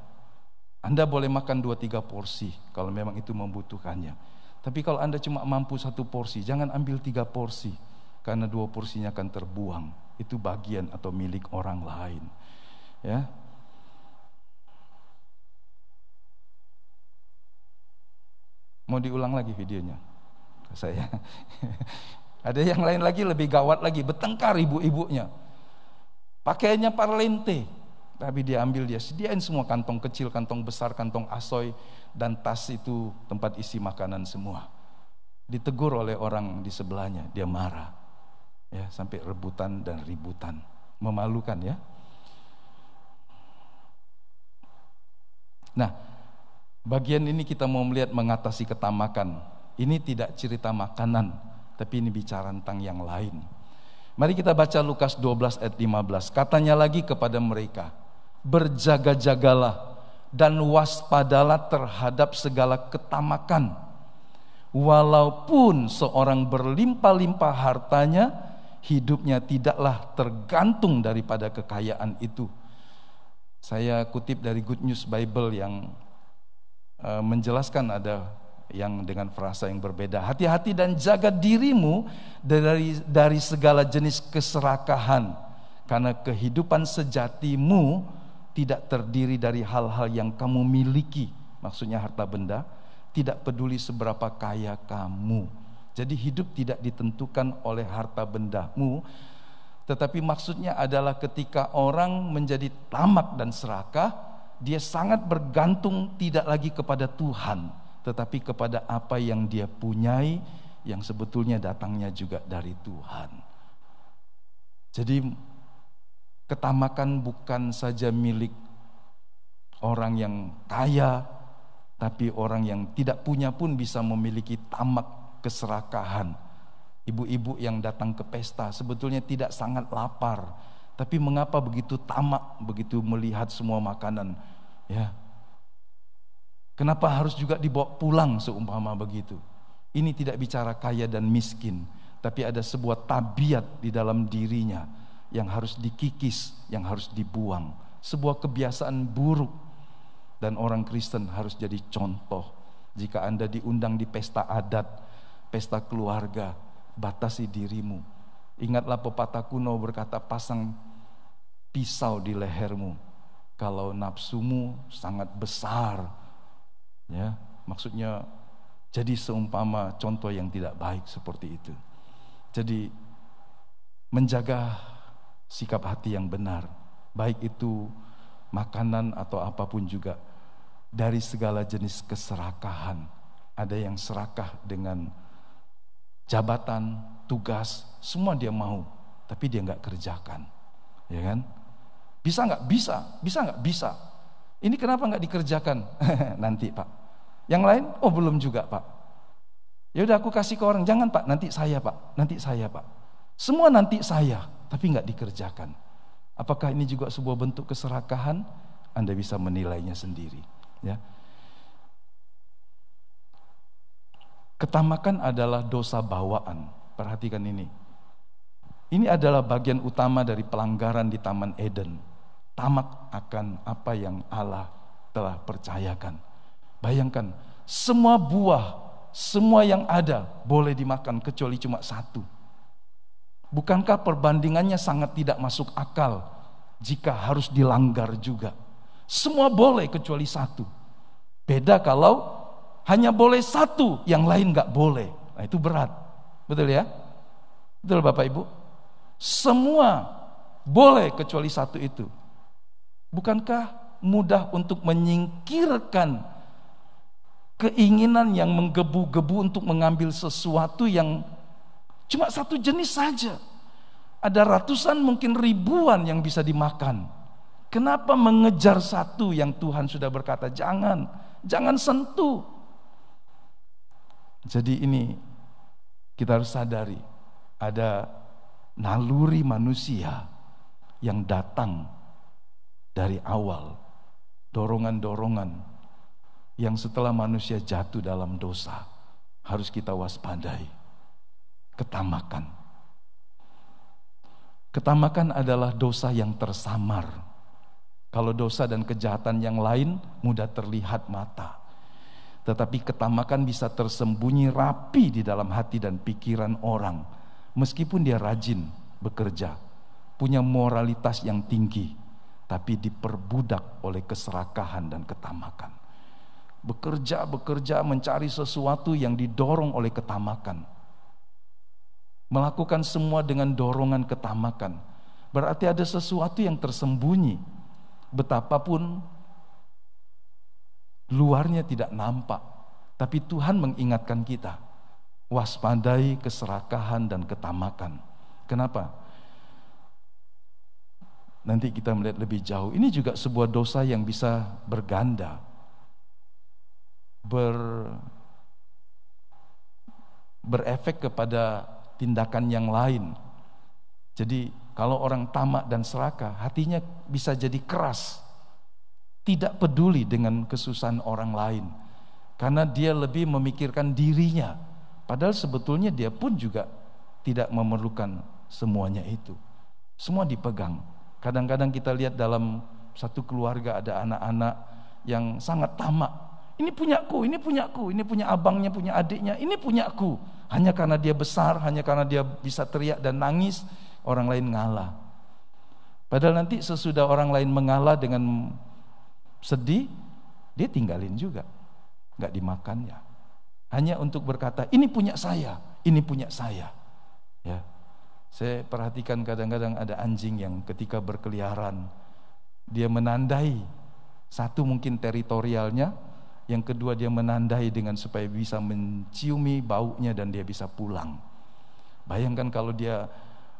anda boleh makan dua tiga porsi kalau memang itu membutuhkannya. Tapi kalau Anda cuma mampu satu porsi, jangan ambil tiga porsi. Karena dua porsinya akan terbuang. Itu bagian atau milik orang lain. Ya, Mau diulang lagi videonya? Saya. Ada yang lain lagi lebih gawat lagi, bertengkar ibu-ibunya. Pakaiannya parlente, tapi dia ambil dia sediain semua kantong kecil, kantong besar, kantong asoy dan tas itu tempat isi makanan semua. Ditegur oleh orang di sebelahnya, dia marah. Ya, sampai rebutan dan ributan. Memalukan ya. Nah, bagian ini kita mau melihat mengatasi ketamakan. Ini tidak cerita makanan, tapi ini bicara tentang yang lain. Mari kita baca Lukas 12 ayat 15. Katanya lagi kepada mereka, berjaga-jagalah dan waspadalah terhadap segala ketamakan. Walaupun seorang berlimpah-limpah hartanya, hidupnya tidaklah tergantung daripada kekayaan itu. Saya kutip dari Good News Bible yang uh, menjelaskan ada yang dengan frasa yang berbeda. Hati-hati dan jaga dirimu dari dari segala jenis keserakahan karena kehidupan sejatimu tidak terdiri dari hal-hal yang kamu miliki, maksudnya harta benda, tidak peduli seberapa kaya kamu. Jadi hidup tidak ditentukan oleh harta bendamu, tetapi maksudnya adalah ketika orang menjadi tamak dan serakah, dia sangat bergantung tidak lagi kepada Tuhan, tetapi kepada apa yang dia punyai yang sebetulnya datangnya juga dari Tuhan. Jadi ketamakan bukan saja milik orang yang kaya, tapi orang yang tidak punya pun bisa memiliki tamak keserakahan Ibu-ibu yang datang ke pesta sebetulnya tidak sangat lapar, tapi mengapa begitu tamak begitu melihat semua makanan? Ya. Kenapa harus juga dibawa pulang seumpama begitu? Ini tidak bicara kaya dan miskin, tapi ada sebuah tabiat di dalam dirinya yang harus dikikis, yang harus dibuang. Sebuah kebiasaan buruk dan orang Kristen harus jadi contoh. Jika Anda diundang di pesta adat, pesta keluarga, batasi dirimu. Ingatlah pepatah kuno berkata pasang pisau di lehermu kalau nafsumu sangat besar. Ya, maksudnya jadi seumpama contoh yang tidak baik seperti itu. Jadi menjaga sikap hati yang benar, baik itu makanan atau apa pun juga dari segala jenis keserakahan. Ada yang serakah dengan jabatan, tugas, semua dia mau, tapi dia nggak kerjakan, ya kan? Bisa nggak? Bisa, bisa nggak? Bisa. Ini kenapa nggak dikerjakan? nanti pak. Yang lain? Oh belum juga pak. Ya udah aku kasih ke orang, jangan pak, nanti saya pak, nanti saya pak. Semua nanti saya, tapi nggak dikerjakan. Apakah ini juga sebuah bentuk keserakahan? Anda bisa menilainya sendiri. Ya, Ketamakan adalah dosa bawaan. Perhatikan ini. Ini adalah bagian utama dari pelanggaran di Taman Eden. Tamak akan apa yang Allah telah percayakan. Bayangkan, semua buah, semua yang ada boleh dimakan kecuali cuma satu. Bukankah perbandingannya sangat tidak masuk akal jika harus dilanggar juga? Semua boleh kecuali satu. Beda kalau hanya boleh satu, yang lain nggak boleh. Nah itu berat, betul ya? Betul Bapak Ibu? Semua boleh kecuali satu itu. Bukankah mudah untuk menyingkirkan keinginan yang menggebu-gebu untuk mengambil sesuatu yang cuma satu jenis saja? Ada ratusan mungkin ribuan yang bisa dimakan. Kenapa mengejar satu yang Tuhan sudah berkata jangan, jangan sentuh. Jadi ini kita harus sadari ada naluri manusia yang datang dari awal dorongan-dorongan yang setelah manusia jatuh dalam dosa harus kita waspadai ketamakan ketamakan adalah dosa yang tersamar kalau dosa dan kejahatan yang lain mudah terlihat mata tetapi ketamakan bisa tersembunyi rapi di dalam hati dan pikiran orang. Meskipun dia rajin bekerja, punya moralitas yang tinggi, tapi diperbudak oleh keserakahan dan ketamakan. Bekerja-bekerja mencari sesuatu yang didorong oleh ketamakan. Melakukan semua dengan dorongan ketamakan. Berarti ada sesuatu yang tersembunyi. Betapapun luarnya tidak nampak, tapi Tuhan mengingatkan kita, waspadai keserakahan dan ketamakan. Kenapa? Nanti kita melihat lebih jauh. Ini juga sebuah dosa yang bisa berganda ber berefek kepada tindakan yang lain. Jadi kalau orang tamak dan serakah, hatinya bisa jadi keras. Tidak peduli dengan kesusahan orang lain. Karena dia lebih memikirkan dirinya. Padahal sebetulnya dia pun juga tidak memerlukan semuanya itu. Semua dipegang. Kadang-kadang kita lihat dalam satu keluarga ada anak-anak yang sangat tamak ini punyaku, ini punyaku, ini punya abangnya, punya adiknya, ini punyaku. Hanya karena dia besar, hanya karena dia bisa teriak dan nangis, orang lain ngalah. Padahal nanti sesudah orang lain mengalah dengan sedih, dia tinggalin juga. Gak dimakannya. Hanya untuk berkata, ini punya saya, ini punya saya. Ya, Saya perhatikan kadang-kadang ada anjing yang ketika berkeliaran, dia menandai satu mungkin teritorialnya, yang kedua dia menandai dengan supaya bisa menciumi baunya dan dia bisa pulang. Bayangkan kalau dia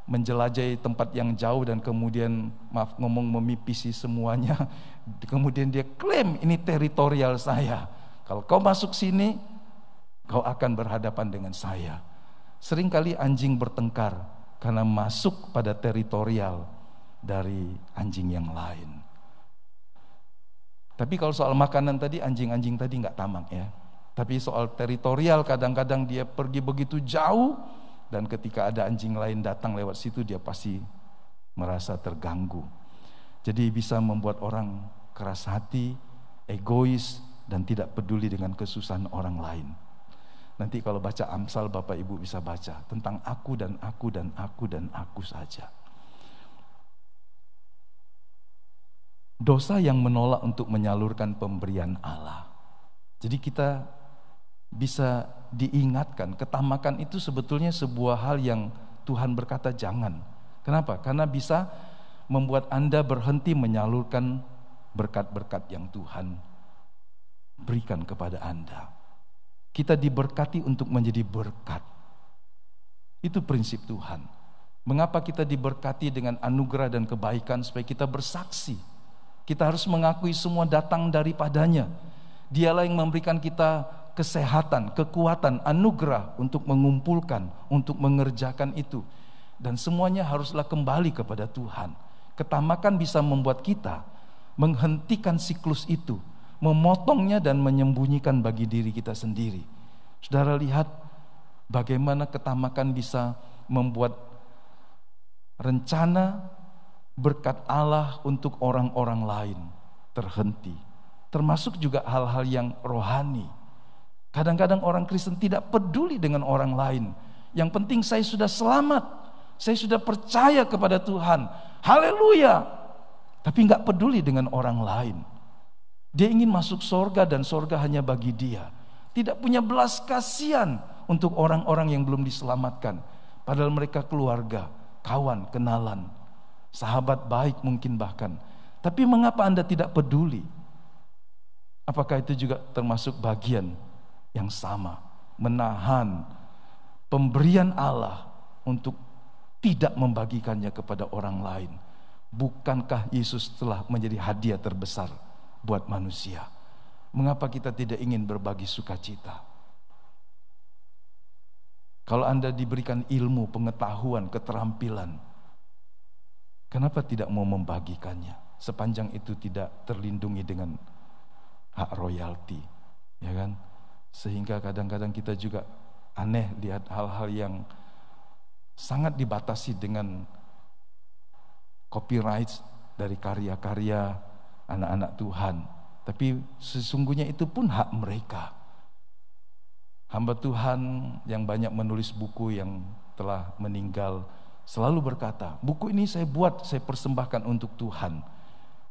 menjelajahi tempat yang jauh dan kemudian maaf ngomong memipisi semuanya, kemudian dia klaim ini teritorial saya. Kalau kau masuk sini, kau akan berhadapan dengan saya. Seringkali anjing bertengkar karena masuk pada teritorial dari anjing yang lain. Tapi kalau soal makanan tadi anjing-anjing tadi nggak tamak ya. Tapi soal teritorial kadang-kadang dia pergi begitu jauh dan ketika ada anjing lain datang lewat situ dia pasti merasa terganggu. Jadi bisa membuat orang keras hati, egois dan tidak peduli dengan kesusahan orang lain. Nanti kalau baca Amsal Bapak Ibu bisa baca tentang aku dan aku dan aku dan aku saja. Dosa yang menolak untuk menyalurkan pemberian Allah. Jadi kita bisa diingatkan, ketamakan itu sebetulnya sebuah hal yang Tuhan berkata jangan. Kenapa? Karena bisa membuat Anda berhenti menyalurkan berkat-berkat yang Tuhan berikan kepada Anda. Kita diberkati untuk menjadi berkat. Itu prinsip Tuhan. Mengapa kita diberkati dengan anugerah dan kebaikan supaya kita bersaksi kita harus mengakui semua datang daripadanya. Dialah yang memberikan kita kesehatan, kekuatan, anugerah untuk mengumpulkan, untuk mengerjakan itu. Dan semuanya haruslah kembali kepada Tuhan. Ketamakan bisa membuat kita menghentikan siklus itu, memotongnya dan menyembunyikan bagi diri kita sendiri. Saudara lihat bagaimana ketamakan bisa membuat rencana berkat Allah untuk orang-orang lain terhenti. Termasuk juga hal-hal yang rohani. Kadang-kadang orang Kristen tidak peduli dengan orang lain. Yang penting saya sudah selamat. Saya sudah percaya kepada Tuhan. Haleluya. Tapi nggak peduli dengan orang lain. Dia ingin masuk sorga dan sorga hanya bagi dia. Tidak punya belas kasihan untuk orang-orang yang belum diselamatkan. Padahal mereka keluarga, kawan, kenalan sahabat baik mungkin bahkan. Tapi mengapa Anda tidak peduli? Apakah itu juga termasuk bagian yang sama? Menahan pemberian Allah untuk tidak membagikannya kepada orang lain. Bukankah Yesus telah menjadi hadiah terbesar buat manusia? Mengapa kita tidak ingin berbagi sukacita? Kalau Anda diberikan ilmu, pengetahuan, keterampilan, Kenapa tidak mau membagikannya? Sepanjang itu tidak terlindungi dengan hak royalti, ya kan? Sehingga kadang-kadang kita juga aneh lihat hal-hal yang sangat dibatasi dengan copyright dari karya-karya anak-anak Tuhan. Tapi sesungguhnya itu pun hak mereka. Hamba Tuhan yang banyak menulis buku yang telah meninggal selalu berkata, buku ini saya buat, saya persembahkan untuk Tuhan.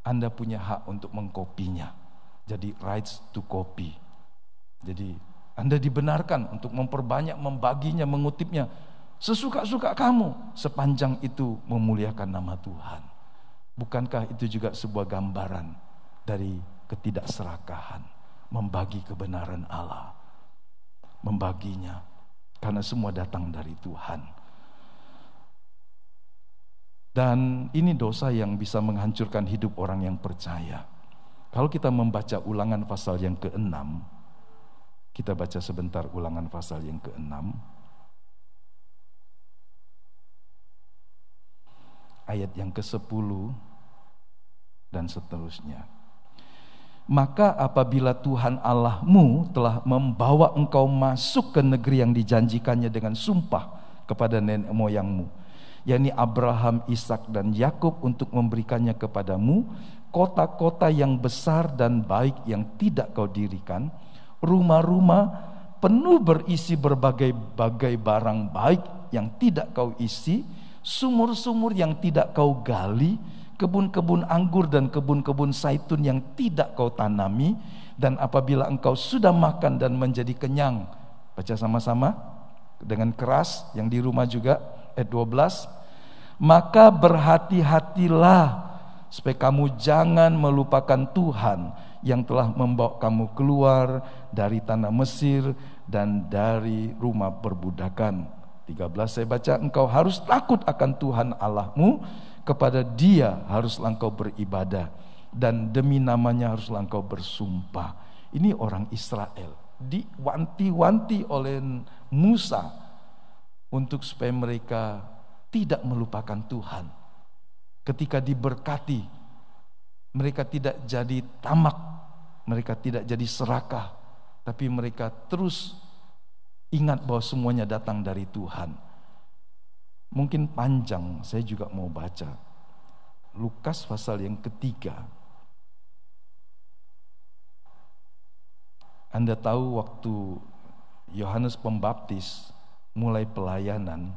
Anda punya hak untuk mengkopinya. Jadi rights to copy. Jadi Anda dibenarkan untuk memperbanyak, membaginya, mengutipnya sesuka-suka kamu sepanjang itu memuliakan nama Tuhan. Bukankah itu juga sebuah gambaran dari ketidakserakahan, membagi kebenaran Allah, membaginya karena semua datang dari Tuhan. Dan ini dosa yang bisa menghancurkan hidup orang yang percaya. Kalau kita membaca ulangan pasal yang ke-6, kita baca sebentar ulangan pasal yang ke-6. Ayat yang ke-10 dan seterusnya. Maka apabila Tuhan Allahmu telah membawa engkau masuk ke negeri yang dijanjikannya dengan sumpah kepada nenek moyangmu, yakni Abraham, Ishak dan Yakub untuk memberikannya kepadamu kota-kota yang besar dan baik yang tidak kau dirikan, rumah-rumah penuh berisi berbagai-bagai barang baik yang tidak kau isi, sumur-sumur yang tidak kau gali, kebun-kebun anggur dan kebun-kebun saitun yang tidak kau tanami, dan apabila engkau sudah makan dan menjadi kenyang, baca sama-sama dengan keras yang di rumah juga ayat 12 maka berhati-hatilah supaya kamu jangan melupakan Tuhan yang telah membawa kamu keluar dari tanah Mesir dan dari rumah perbudakan. 13 saya baca engkau harus takut akan Tuhan Allahmu. Kepada dia haruslah engkau beribadah dan demi namanya haruslah engkau bersumpah. Ini orang Israel diwanti-wanti oleh Musa untuk supaya mereka tidak melupakan Tuhan. Ketika diberkati, mereka tidak jadi tamak, mereka tidak jadi serakah, tapi mereka terus ingat bahwa semuanya datang dari Tuhan. Mungkin panjang, saya juga mau baca. Lukas pasal yang ketiga. Anda tahu waktu Yohanes Pembaptis mulai pelayanan,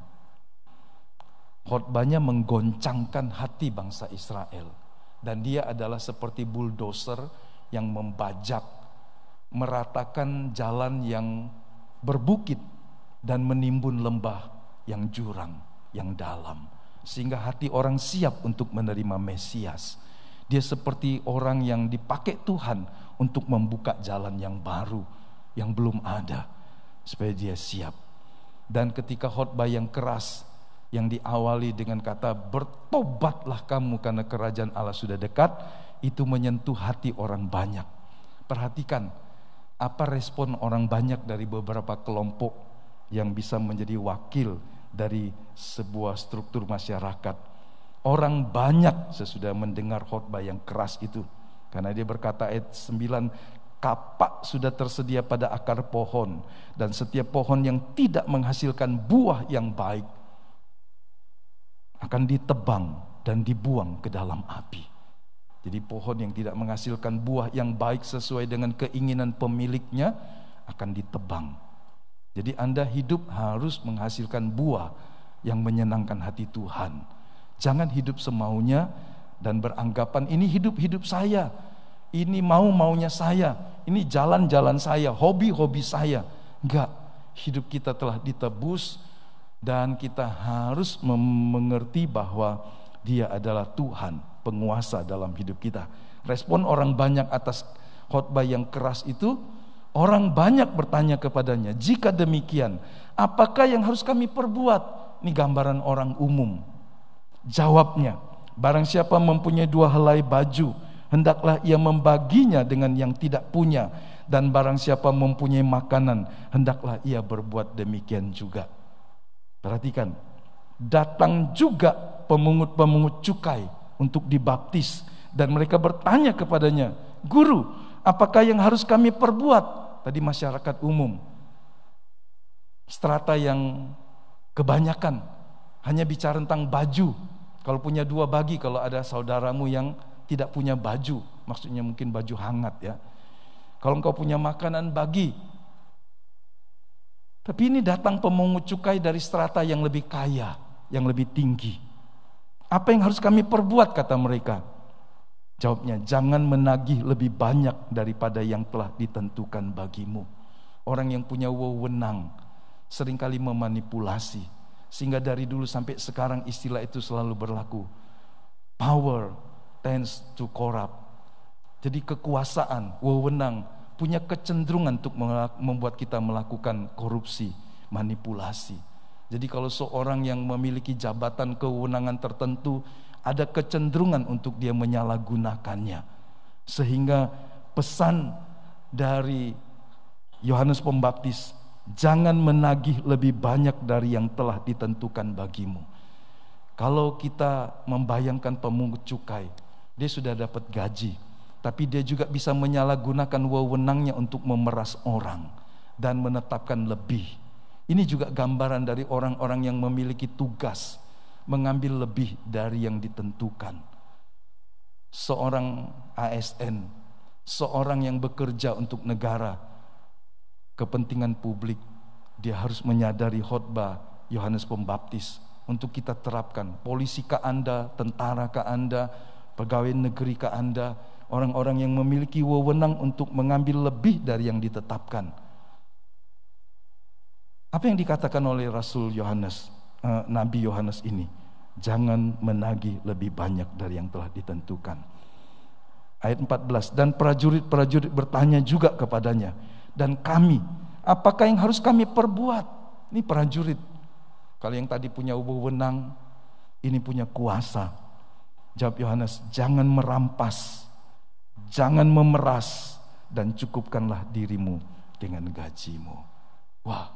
khotbahnya menggoncangkan hati bangsa Israel. Dan dia adalah seperti bulldozer yang membajak, meratakan jalan yang berbukit dan menimbun lembah yang jurang, yang dalam. Sehingga hati orang siap untuk menerima Mesias. Dia seperti orang yang dipakai Tuhan untuk membuka jalan yang baru, yang belum ada. Supaya dia siap dan ketika khotbah yang keras yang diawali dengan kata bertobatlah kamu karena kerajaan Allah sudah dekat itu menyentuh hati orang banyak. Perhatikan apa respon orang banyak dari beberapa kelompok yang bisa menjadi wakil dari sebuah struktur masyarakat. Orang banyak sesudah mendengar khotbah yang keras itu. Karena dia berkata ayat 9, kapak sudah tersedia pada akar pohon dan setiap pohon yang tidak menghasilkan buah yang baik akan ditebang dan dibuang ke dalam api. Jadi pohon yang tidak menghasilkan buah yang baik sesuai dengan keinginan pemiliknya akan ditebang. Jadi Anda hidup harus menghasilkan buah yang menyenangkan hati Tuhan. Jangan hidup semaunya dan beranggapan ini hidup-hidup saya ini mau-maunya saya, ini jalan-jalan saya, hobi-hobi saya. Enggak, hidup kita telah ditebus dan kita harus mengerti bahwa dia adalah Tuhan, penguasa dalam hidup kita. Respon orang banyak atas khotbah yang keras itu, orang banyak bertanya kepadanya, jika demikian, apakah yang harus kami perbuat? Ini gambaran orang umum. Jawabnya, barang siapa mempunyai dua helai baju, hendaklah ia membaginya dengan yang tidak punya dan barang siapa mempunyai makanan hendaklah ia berbuat demikian juga. Perhatikan, datang juga pemungut-pemungut cukai untuk dibaptis dan mereka bertanya kepadanya, "Guru, apakah yang harus kami perbuat?" Tadi masyarakat umum. Strata yang kebanyakan hanya bicara tentang baju. Kalau punya dua bagi, kalau ada saudaramu yang tidak punya baju, maksudnya mungkin baju hangat ya. Kalau engkau punya makanan bagi. Tapi ini datang pemungut cukai dari strata yang lebih kaya, yang lebih tinggi. Apa yang harus kami perbuat kata mereka? Jawabnya, jangan menagih lebih banyak daripada yang telah ditentukan bagimu. orang yang punya wewenang, sering kali memanipulasi. Sehingga dari dulu sampai sekarang istilah itu selalu berlaku. Power tends to corrupt. Jadi kekuasaan, wewenang punya kecenderungan untuk membuat kita melakukan korupsi, manipulasi. Jadi kalau seorang yang memiliki jabatan kewenangan tertentu ada kecenderungan untuk dia menyalahgunakannya. Sehingga pesan dari Yohanes Pembaptis, jangan menagih lebih banyak dari yang telah ditentukan bagimu. Kalau kita membayangkan pemungut cukai, dia sudah dapat gaji, tapi dia juga bisa menyalahgunakan wewenangnya untuk memeras orang dan menetapkan lebih. Ini juga gambaran dari orang-orang yang memiliki tugas mengambil lebih dari yang ditentukan. Seorang ASN, seorang yang bekerja untuk negara, kepentingan publik, dia harus menyadari khotbah Yohanes Pembaptis untuk kita terapkan. Polisi ke Anda, tentara ke Anda, pegawai negeri ke Anda, orang-orang yang memiliki wewenang untuk mengambil lebih dari yang ditetapkan. Apa yang dikatakan oleh Rasul Yohanes, uh, Nabi Yohanes ini? Jangan menagih lebih banyak dari yang telah ditentukan. Ayat 14, dan prajurit-prajurit bertanya juga kepadanya, dan kami, apakah yang harus kami perbuat? Ini prajurit. Kalau yang tadi punya wewenang, ini punya kuasa. Jawab Yohanes, jangan merampas, jangan memeras, dan cukupkanlah dirimu dengan gajimu. Wah,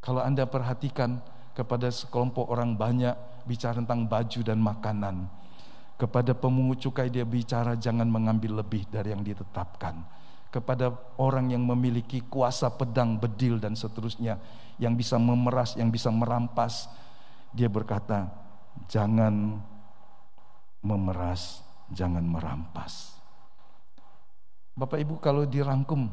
kalau Anda perhatikan kepada sekelompok orang banyak bicara tentang baju dan makanan. Kepada pemungut cukai dia bicara jangan mengambil lebih dari yang ditetapkan kepada orang yang memiliki kuasa pedang, bedil dan seterusnya yang bisa memeras, yang bisa merampas. Dia berkata, "Jangan memeras, jangan merampas." Bapak Ibu kalau dirangkum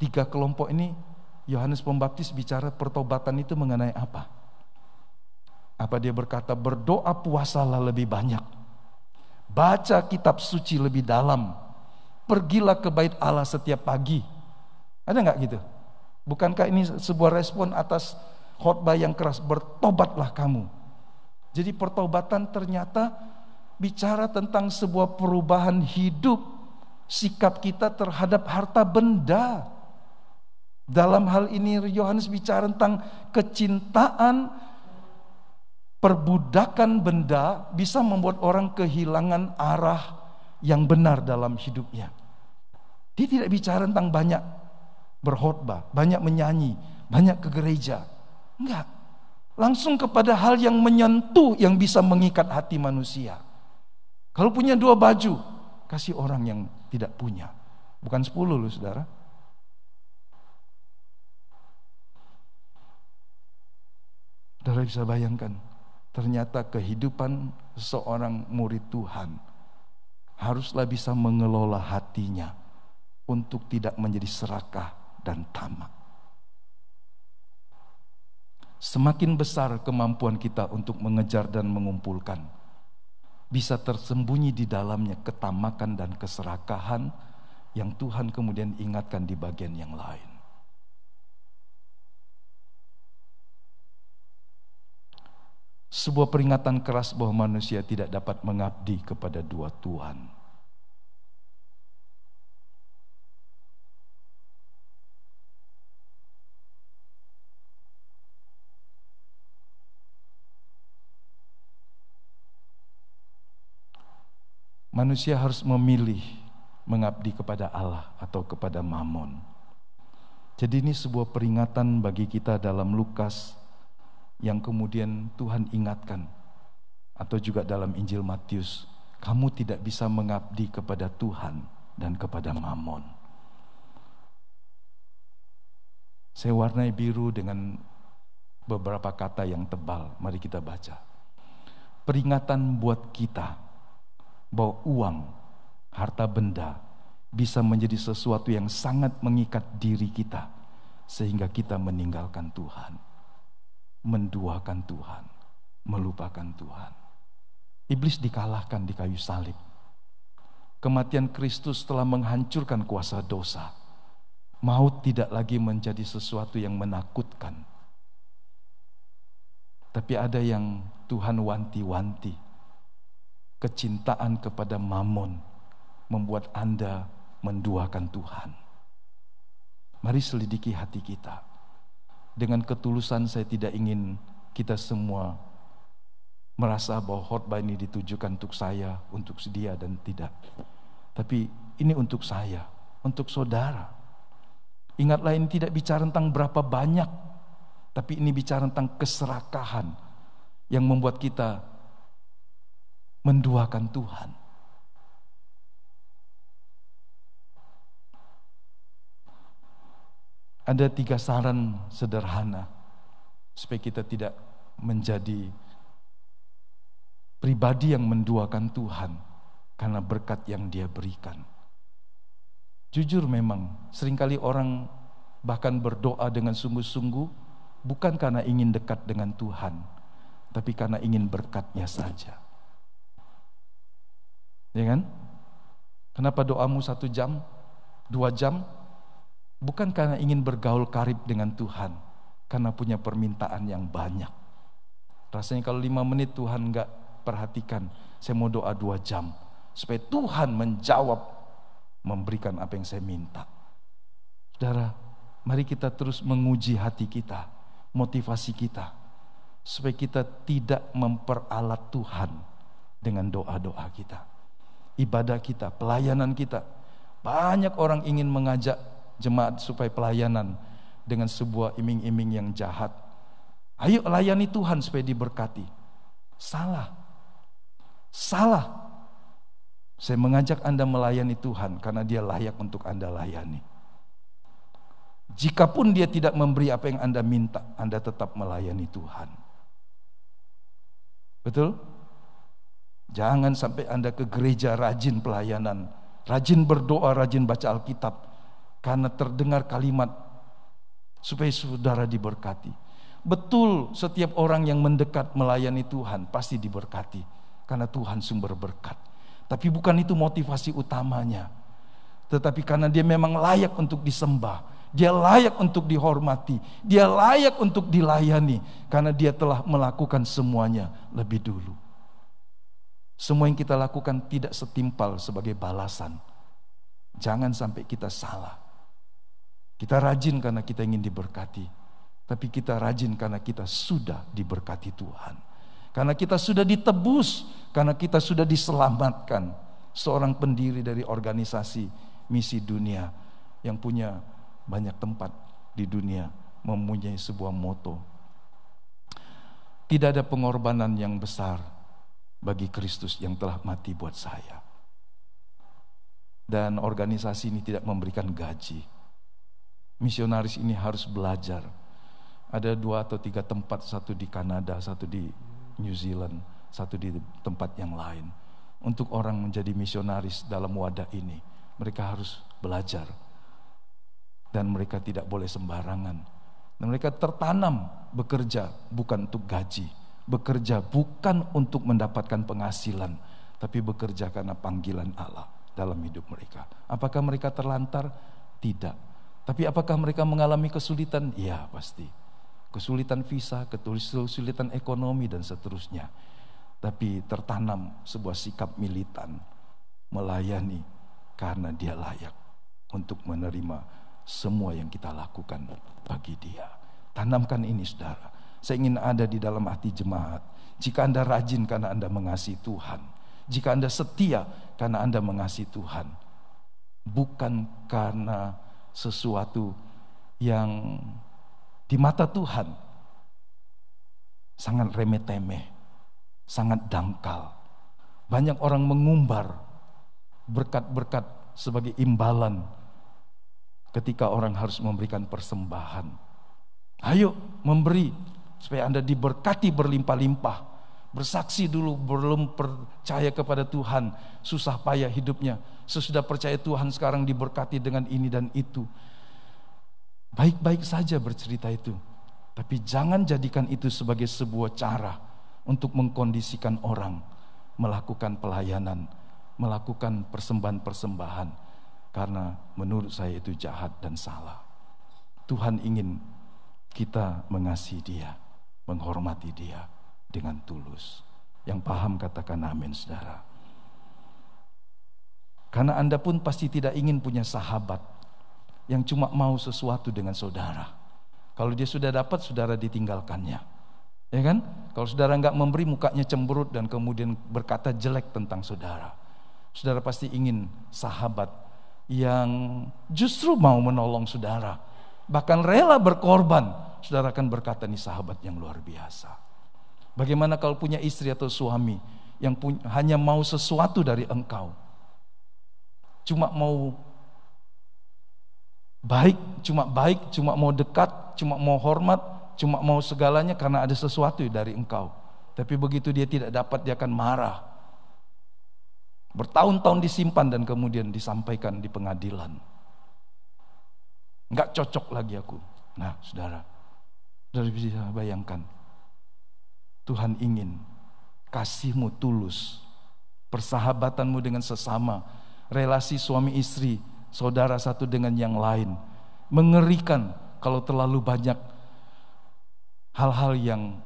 tiga kelompok ini Yohanes Pembaptis bicara pertobatan itu mengenai apa? Apa dia berkata berdoa puasalah lebih banyak. Baca kitab suci lebih dalam Pergilah ke bait Allah setiap pagi. Ada nggak gitu? Bukankah ini sebuah respon atas khotbah yang keras? Bertobatlah kamu. Jadi pertobatan ternyata bicara tentang sebuah perubahan hidup sikap kita terhadap harta benda. Dalam hal ini Yohanes bicara tentang kecintaan perbudakan benda bisa membuat orang kehilangan arah yang benar dalam hidupnya. Dia tidak bicara tentang banyak berkhotbah, banyak menyanyi, banyak ke gereja. Enggak. Langsung kepada hal yang menyentuh yang bisa mengikat hati manusia. Kalau punya dua baju, kasih orang yang tidak punya. Bukan sepuluh loh saudara. Saudara bisa bayangkan, ternyata kehidupan seorang murid Tuhan haruslah bisa mengelola hatinya untuk tidak menjadi serakah dan tamak. Semakin besar kemampuan kita untuk mengejar dan mengumpulkan, bisa tersembunyi di dalamnya ketamakan dan keserakahan yang Tuhan kemudian ingatkan di bagian yang lain. sebuah peringatan keras bahwa manusia tidak dapat mengabdi kepada dua Tuhan. Manusia harus memilih mengabdi kepada Allah atau kepada Mammon. Jadi ini sebuah peringatan bagi kita dalam Lukas yang kemudian Tuhan ingatkan atau juga dalam Injil Matius, kamu tidak bisa mengabdi kepada Tuhan dan kepada Mammon. Saya warnai biru dengan beberapa kata yang tebal. Mari kita baca. Peringatan buat kita bahwa uang, harta benda bisa menjadi sesuatu yang sangat mengikat diri kita sehingga kita meninggalkan Tuhan menduakan Tuhan, melupakan Tuhan. Iblis dikalahkan di kayu salib. Kematian Kristus telah menghancurkan kuasa dosa, Maut tidak lagi menjadi sesuatu yang menakutkan. Tapi ada yang Tuhan wanti-wanti. Kecintaan kepada mamon membuat Anda menduakan Tuhan. Mari selidiki hati kita. Dengan ketulusan saya tidak ingin kita semua merasa bahwa khotbah ini ditujukan untuk saya, untuk dia dan tidak. Tapi ini untuk saya, untuk saudara. Ingatlah ini tidak bicara tentang berapa banyak, tapi ini bicara tentang keserakahan yang membuat kita menduakan Tuhan. Ada tiga saran sederhana supaya kita tidak menjadi pribadi yang menduakan Tuhan karena berkat yang Dia berikan. Jujur memang, sering kali orang bahkan berdoa dengan sungguh-sungguh bukan karena ingin dekat dengan Tuhan, tapi karena ingin berkatnya saja. Ya kan? Kenapa doamu satu jam, dua jam, Bukan karena ingin bergaul karib dengan Tuhan, karena punya permintaan yang banyak. Rasanya kalau lima menit Tuhan nggak perhatikan, saya mau doa dua jam supaya Tuhan menjawab, memberikan apa yang saya minta. Saudara, mari kita terus menguji hati kita, motivasi kita, supaya kita tidak memperalat Tuhan dengan doa-doa kita, ibadah kita, pelayanan kita. Banyak orang ingin mengajak jemaat supaya pelayanan dengan sebuah iming-iming yang jahat. Ayo layani Tuhan supaya diberkati. Salah. Salah. Saya mengajak Anda melayani Tuhan karena dia layak untuk Anda layani. Jikapun dia tidak memberi apa yang Anda minta, Anda tetap melayani Tuhan. Betul? Jangan sampai Anda ke gereja rajin pelayanan, rajin berdoa, rajin baca Alkitab, karena terdengar kalimat supaya saudara diberkati. Betul, setiap orang yang mendekat melayani Tuhan pasti diberkati karena Tuhan sumber berkat. Tapi bukan itu motivasi utamanya. Tetapi karena dia memang layak untuk disembah, dia layak untuk dihormati, dia layak untuk dilayani karena dia telah melakukan semuanya lebih dulu. Semua yang kita lakukan tidak setimpal sebagai balasan. Jangan sampai kita salah. Kita rajin karena kita ingin diberkati. Tapi kita rajin karena kita sudah diberkati Tuhan. Karena kita sudah ditebus, karena kita sudah diselamatkan. Seorang pendiri dari organisasi misi dunia yang punya banyak tempat di dunia mempunyai sebuah moto. Tidak ada pengorbanan yang besar bagi Kristus yang telah mati buat saya. Dan organisasi ini tidak memberikan gaji misionaris ini harus belajar. Ada dua atau tiga tempat, satu di Kanada, satu di New Zealand, satu di tempat yang lain. Untuk orang menjadi misionaris dalam wadah ini, mereka harus belajar. Dan mereka tidak boleh sembarangan. Dan mereka tertanam bekerja bukan untuk gaji. Bekerja bukan untuk mendapatkan penghasilan. Tapi bekerja karena panggilan Allah dalam hidup mereka. Apakah mereka terlantar? Tidak tapi apakah mereka mengalami kesulitan? Ya pasti. Kesulitan visa, kesulitan ekonomi dan seterusnya. Tapi tertanam sebuah sikap militan. Melayani karena dia layak untuk menerima semua yang kita lakukan bagi dia. Tanamkan ini saudara. Saya ingin ada di dalam hati jemaat. Jika Anda rajin karena Anda mengasihi Tuhan. Jika Anda setia karena Anda mengasihi Tuhan. Bukan karena sesuatu yang di mata Tuhan sangat remeh-temeh, sangat dangkal. Banyak orang mengumbar berkat-berkat sebagai imbalan ketika orang harus memberikan persembahan. Ayo memberi supaya Anda diberkati berlimpah-limpah. Bersaksi dulu belum percaya kepada Tuhan, susah payah hidupnya. Sesudah percaya Tuhan sekarang diberkati dengan ini dan itu. Baik-baik saja bercerita itu. Tapi jangan jadikan itu sebagai sebuah cara untuk mengkondisikan orang melakukan pelayanan, melakukan persembahan-persembahan. Karena menurut saya itu jahat dan salah. Tuhan ingin kita mengasihi dia, menghormati dia dengan tulus. Yang paham katakan amin saudara. Karena Anda pun pasti tidak ingin punya sahabat yang cuma mau sesuatu dengan saudara. Kalau dia sudah dapat, saudara ditinggalkannya. Ya kan? Kalau saudara nggak memberi, mukanya cemberut dan kemudian berkata jelek tentang saudara. Saudara pasti ingin sahabat yang justru mau menolong saudara. Bahkan rela berkorban. Saudara akan berkata, ini sahabat yang luar biasa. Bagaimana kalau punya istri atau suami yang punya, hanya mau sesuatu dari engkau cuma mau baik, cuma baik, cuma mau dekat, cuma mau hormat, cuma mau segalanya karena ada sesuatu dari engkau. Tapi begitu dia tidak dapat dia akan marah. Bertahun-tahun disimpan dan kemudian disampaikan di pengadilan. Enggak cocok lagi aku. Nah, saudara, saudara bisa bayangkan. Tuhan ingin kasihmu tulus, persahabatanmu dengan sesama, relasi suami istri, saudara satu dengan yang lain. Mengerikan kalau terlalu banyak hal-hal yang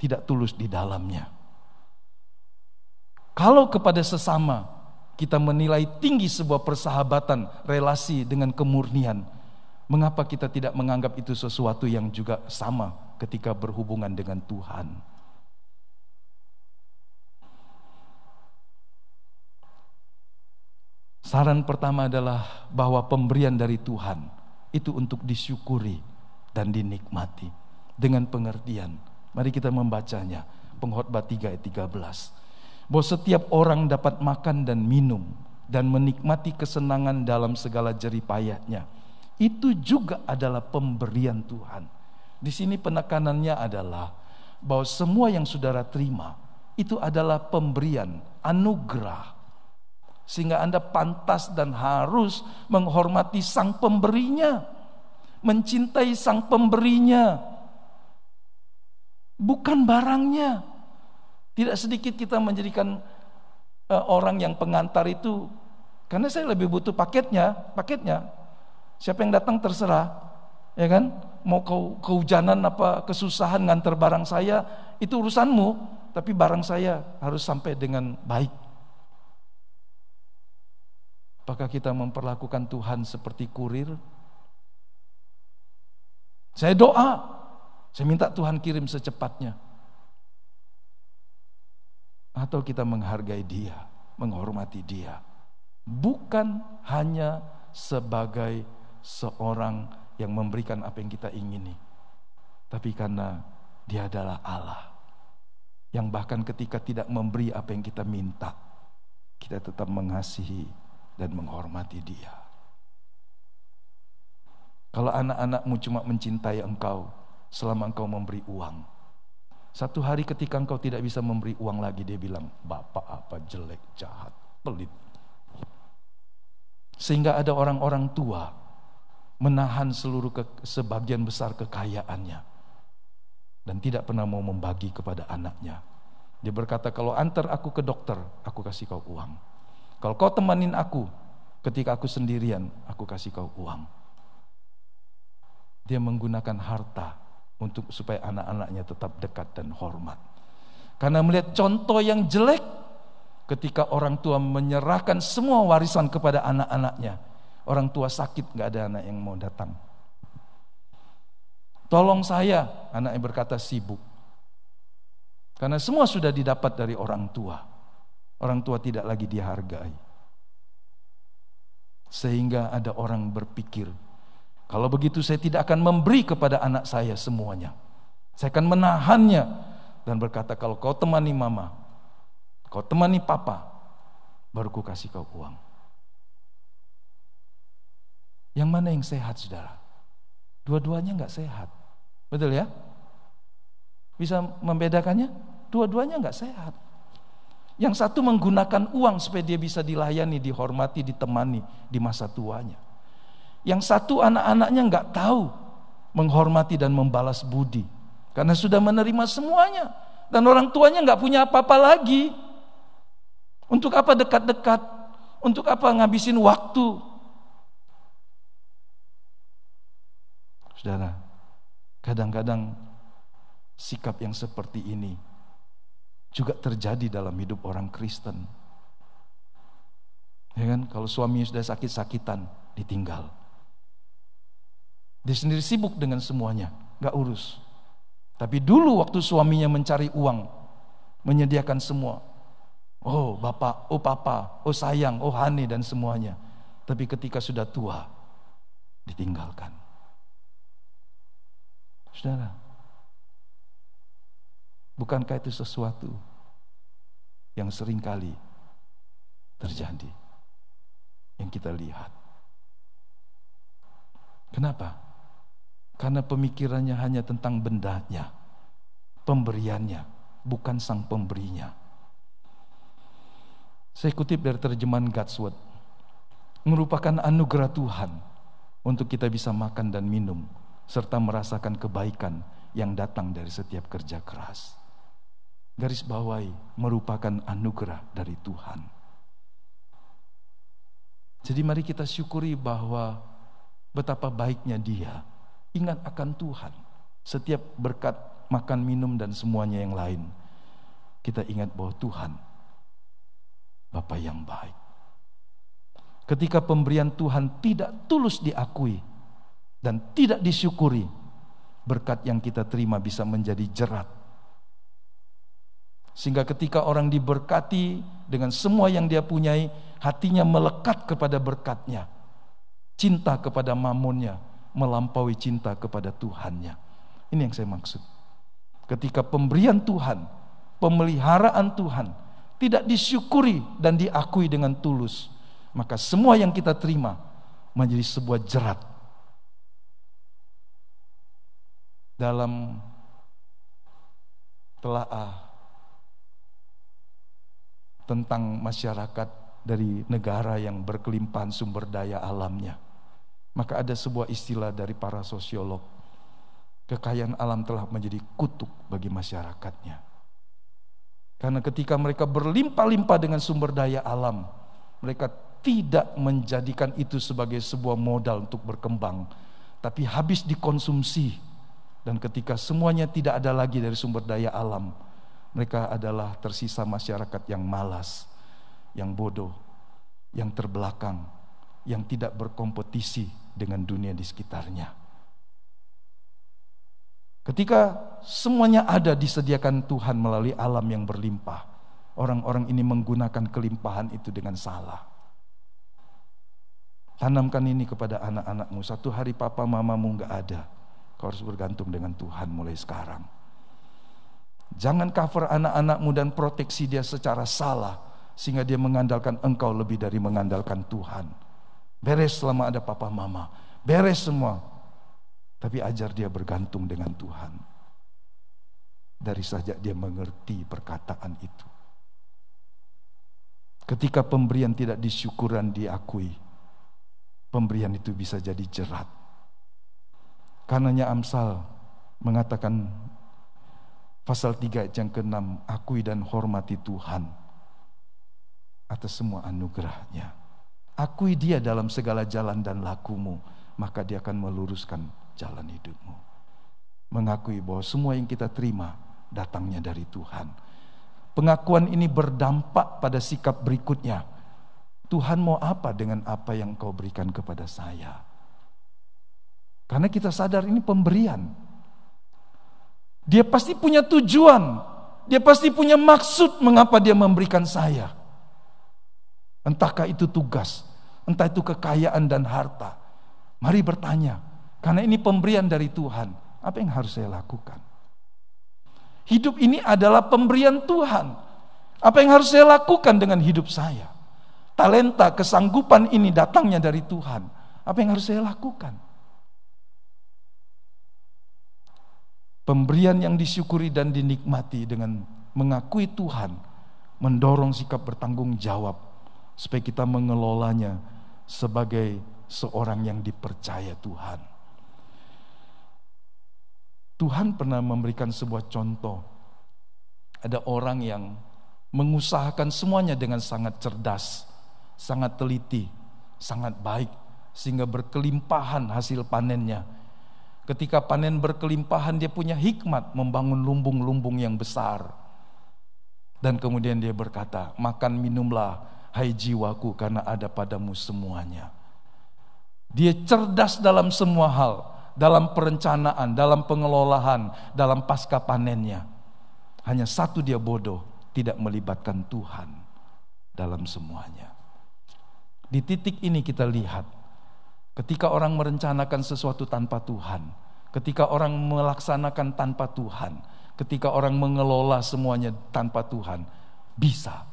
tidak tulus di dalamnya. Kalau kepada sesama kita menilai tinggi sebuah persahabatan, relasi dengan kemurnian, mengapa kita tidak menganggap itu sesuatu yang juga sama ketika berhubungan dengan Tuhan? Saran pertama adalah bahwa pemberian dari Tuhan itu untuk disyukuri dan dinikmati dengan pengertian. Mari kita membacanya. Pengkhotbah 3 ayat 13. Bahwa setiap orang dapat makan dan minum dan menikmati kesenangan dalam segala jeripayahnya. Itu juga adalah pemberian Tuhan. Di sini penekanannya adalah bahwa semua yang saudara terima itu adalah pemberian, anugerah sehingga Anda pantas dan harus menghormati sang pemberinya. Mencintai sang pemberinya. Bukan barangnya. Tidak sedikit kita menjadikan uh, orang yang pengantar itu karena saya lebih butuh paketnya, paketnya. Siapa yang datang terserah, ya kan? Mau kau kehujanan apa kesusahan ngantar barang saya itu urusanmu, tapi barang saya harus sampai dengan baik. Apakah kita memperlakukan Tuhan seperti kurir? Saya doa, saya minta Tuhan kirim secepatnya. Atau kita menghargai Dia, menghormati Dia, bukan hanya sebagai seorang yang memberikan apa yang kita ingini, tapi karena Dia adalah Allah yang bahkan ketika tidak memberi apa yang kita minta, kita tetap mengasihi dan menghormati dia. Kalau anak-anakmu cuma mencintai engkau selama engkau memberi uang. Satu hari ketika engkau tidak bisa memberi uang lagi dia bilang, "Bapak apa jelek, jahat, pelit." Sehingga ada orang-orang tua menahan seluruh ke, sebagian besar kekayaannya dan tidak pernah mau membagi kepada anaknya. Dia berkata, "Kalau antar aku ke dokter, aku kasih kau uang." Kalau kau temanin aku ketika aku sendirian, aku kasih kau uang. Dia menggunakan harta untuk supaya anak-anaknya tetap dekat dan hormat. Karena melihat contoh yang jelek ketika orang tua menyerahkan semua warisan kepada anak-anaknya. Orang tua sakit, nggak ada anak yang mau datang. Tolong saya, anaknya berkata sibuk. Karena semua sudah didapat dari orang tua. Orang tua tidak lagi dihargai. Sehingga ada orang berpikir, kalau begitu saya tidak akan memberi kepada anak saya semuanya. Saya akan menahannya dan berkata kalau kau temani mama, kau temani papa, baru ku kasih kau uang. Yang mana yang sehat saudara? Dua-duanya nggak sehat. Betul ya? Bisa membedakannya? Dua-duanya nggak sehat. Yang satu menggunakan uang supaya dia bisa dilayani, dihormati, ditemani di masa tuanya. Yang satu anak-anaknya nggak tahu menghormati dan membalas budi. Karena sudah menerima semuanya. Dan orang tuanya nggak punya apa-apa lagi. Untuk apa dekat-dekat? Untuk apa ngabisin waktu? Saudara, kadang-kadang sikap yang seperti ini juga terjadi dalam hidup orang Kristen. Ya kan, kalau suami sudah sakit-sakitan, ditinggal. Dia sendiri sibuk dengan semuanya, gak urus. Tapi dulu waktu suaminya mencari uang, menyediakan semua. Oh bapak, oh papa, oh sayang, oh hani dan semuanya. Tapi ketika sudah tua, ditinggalkan. Saudara, bukankah itu sesuatu yang sering kali terjadi? Yang kita lihat. Kenapa? Karena pemikirannya hanya tentang bendanya, pemberiannya, bukan sang pemberinya. Saya kutip dari terjemahan God's Word. Merupakan anugerah Tuhan untuk kita bisa makan dan minum serta merasakan kebaikan yang datang dari setiap kerja keras. Garis bawahi merupakan anugerah dari Tuhan. Jadi mari kita syukuri bahwa betapa baiknya Dia. Ingat akan Tuhan. Setiap berkat makan, minum dan semuanya yang lain. Kita ingat bahwa Tuhan Bapa yang baik. Ketika pemberian Tuhan tidak tulus diakui dan tidak disyukuri, berkat yang kita terima bisa menjadi jerat. Sehingga ketika orang diberkati dengan semua yang dia punyai, hatinya melekat kepada berkatnya. Cinta kepada mamunnya melampaui cinta kepada Tuhannya. Ini yang saya maksud. Ketika pemberian Tuhan, pemeliharaan Tuhan tidak disyukuri dan diakui dengan tulus, maka semua yang kita terima menjadi sebuah jerat dalam telaah tentang masyarakat dari negara yang berkelimpahan sumber daya alamnya. Maka ada sebuah istilah dari para sosiolog. Kekayaan alam telah menjadi kutuk bagi masyarakatnya. Karena ketika mereka berlimpah-limpah dengan sumber daya alam, mereka tidak menjadikan itu sebagai sebuah modal untuk berkembang, tapi habis dikonsumsi. Dan ketika semuanya tidak ada lagi dari sumber daya alam, mereka adalah tersisa masyarakat yang malas, yang bodoh, yang terbelakang, yang tidak berkompetisi dengan dunia di sekitarnya. Ketika semuanya ada disediakan Tuhan melalui alam yang berlimpah, orang-orang ini menggunakan kelimpahan itu dengan salah. Tanamkan ini kepada anak-anakmu. Satu hari papa mamamu nggak ada. Kau harus bergantung dengan Tuhan mulai sekarang. Jangan cover anak-anakmu dan proteksi dia secara salah. Sehingga dia mengandalkan engkau lebih dari mengandalkan Tuhan. Beres selama ada papa mama. Beres semua. Tapi ajar dia bergantung dengan Tuhan. Dari saja dia mengerti perkataan itu. Ketika pemberian tidak disyukuran diakui, pemberian itu bisa jadi jerat. Karenanya Amsal mengatakan pasal 3 ayat yang ke-6, akui dan hormati Tuhan atas semua anugerahnya. Akui dia dalam segala jalan dan lakumu, maka dia akan meluruskan jalan hidupmu. Mengakui bahwa semua yang kita terima datangnya dari Tuhan. Pengakuan ini berdampak pada sikap berikutnya, Tuhan mau apa dengan apa yang kau berikan kepada saya? Karena kita sadar ini pemberian. Dia pasti punya tujuan. Dia pasti punya maksud mengapa dia memberikan saya. Entahkah itu tugas, entah itu kekayaan dan harta. Mari bertanya, karena ini pemberian dari Tuhan. Apa yang harus saya lakukan? Hidup ini adalah pemberian Tuhan. Apa yang harus saya lakukan dengan hidup saya? talenta, kesanggupan ini datangnya dari Tuhan. Apa yang harus saya lakukan? Pemberian yang disyukuri dan dinikmati dengan mengakui Tuhan, mendorong sikap bertanggung jawab supaya kita mengelolanya sebagai seorang yang dipercaya Tuhan. Tuhan pernah memberikan sebuah contoh. Ada orang yang mengusahakan semuanya dengan sangat cerdas sangat teliti, sangat baik, sehingga berkelimpahan hasil panennya. Ketika panen berkelimpahan dia punya hikmat membangun lumbung-lumbung yang besar. Dan kemudian dia berkata, makan minumlah hai jiwaku karena ada padamu semuanya. Dia cerdas dalam semua hal, dalam perencanaan, dalam pengelolaan, dalam pasca panennya. Hanya satu dia bodoh, tidak melibatkan Tuhan dalam semuanya. Di titik ini kita lihat Ketika orang merencanakan sesuatu tanpa Tuhan, ketika orang melaksanakan tanpa Tuhan, ketika orang mengelola semuanya tanpa Tuhan, bisa.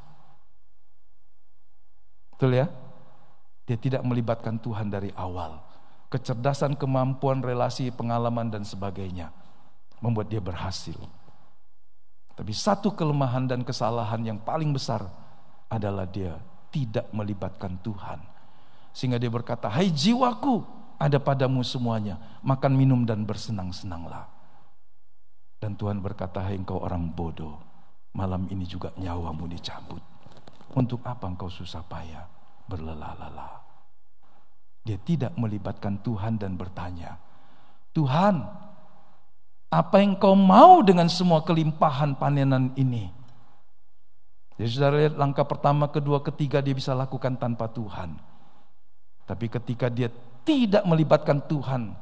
Betul ya? Dia tidak melibatkan Tuhan dari awal. Kecerdasan, kemampuan, relasi, pengalaman, dan sebagainya membuat dia berhasil. Tapi satu kelemahan dan kesalahan yang paling besar adalah dia tidak melibatkan Tuhan sehingga dia berkata, hai jiwaku ada padamu semuanya. Makan, minum dan bersenang-senanglah. Dan Tuhan berkata, hai engkau orang bodoh. Malam ini juga nyawamu dicabut. Untuk apa engkau susah payah berlelah-lelah. Dia tidak melibatkan Tuhan dan bertanya, Tuhan, apa yang kau mau dengan semua kelimpahan panenan ini? Jadi saudara lihat langkah pertama, kedua, ketiga dia bisa lakukan tanpa Tuhan. Tapi ketika dia tidak melibatkan Tuhan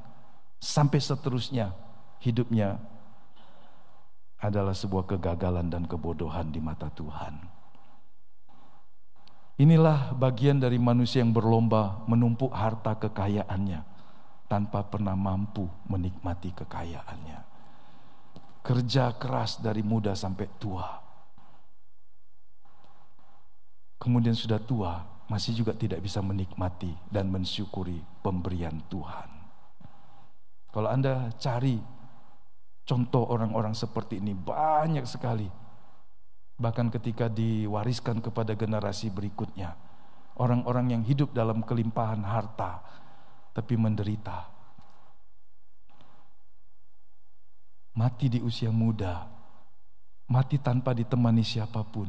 sampai seterusnya hidupnya adalah sebuah kegagalan dan kebodohan di mata Tuhan. Inilah bagian dari manusia yang berlomba menumpuk harta kekayaannya tanpa pernah mampu menikmati kekayaannya. Kerja keras dari muda sampai tua. Kemudian sudah tua, masih juga tidak bisa menikmati dan mensyukuri pemberian Tuhan. Kalau Anda cari contoh orang-orang seperti ini banyak sekali. Bahkan ketika diwariskan kepada generasi berikutnya, orang-orang yang hidup dalam kelimpahan harta tapi menderita. Mati di usia muda, mati tanpa ditemani siapa pun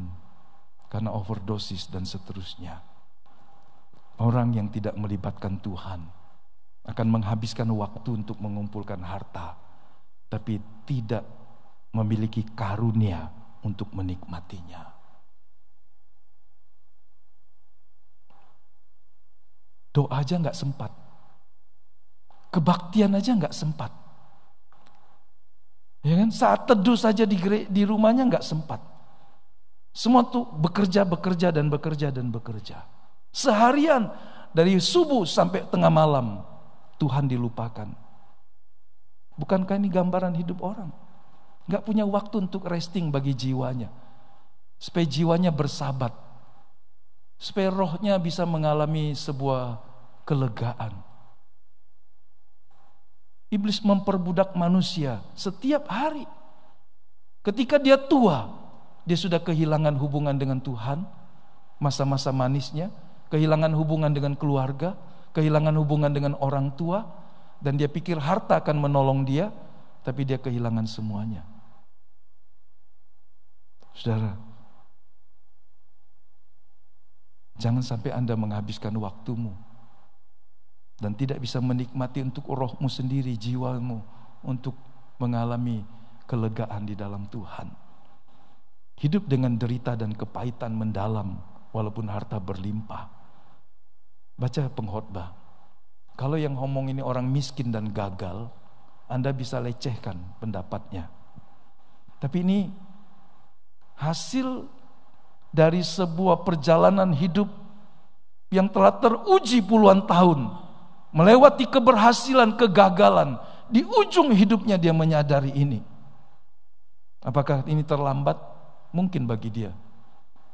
karena overdosis dan seterusnya. Orang yang tidak melibatkan Tuhan akan menghabiskan waktu untuk mengumpulkan harta, tapi tidak memiliki karunia untuk menikmatinya. Doa aja nggak sempat, kebaktian aja nggak sempat. Ya kan? Saat teduh saja di, di rumahnya nggak sempat. Semua tuh bekerja, bekerja dan bekerja dan bekerja. Seharian dari subuh sampai tengah malam Tuhan dilupakan. Bukankah ini gambaran hidup orang? Gak punya waktu untuk resting bagi jiwanya. Supaya jiwanya bersabat. Supaya rohnya bisa mengalami sebuah kelegaan. Iblis memperbudak manusia setiap hari. Ketika dia tua, dia sudah kehilangan hubungan dengan Tuhan, masa-masa manisnya, kehilangan hubungan dengan keluarga, kehilangan hubungan dengan orang tua, dan dia pikir harta akan menolong dia, tapi dia kehilangan semuanya. Saudara, jangan sampai Anda menghabiskan waktumu dan tidak bisa menikmati untuk rohmu sendiri, jiwamu untuk mengalami kelegaan di dalam Tuhan. Hidup dengan derita dan kepahitan mendalam walaupun harta berlimpah. Baca pengkhotbah. Kalau yang ngomong ini orang miskin dan gagal, Anda bisa lecehkan pendapatnya. Tapi ini hasil dari sebuah perjalanan hidup yang telah teruji puluhan tahun, melewati keberhasilan, kegagalan. Di ujung hidupnya dia menyadari ini. Apakah ini terlambat? Mungkin bagi dia.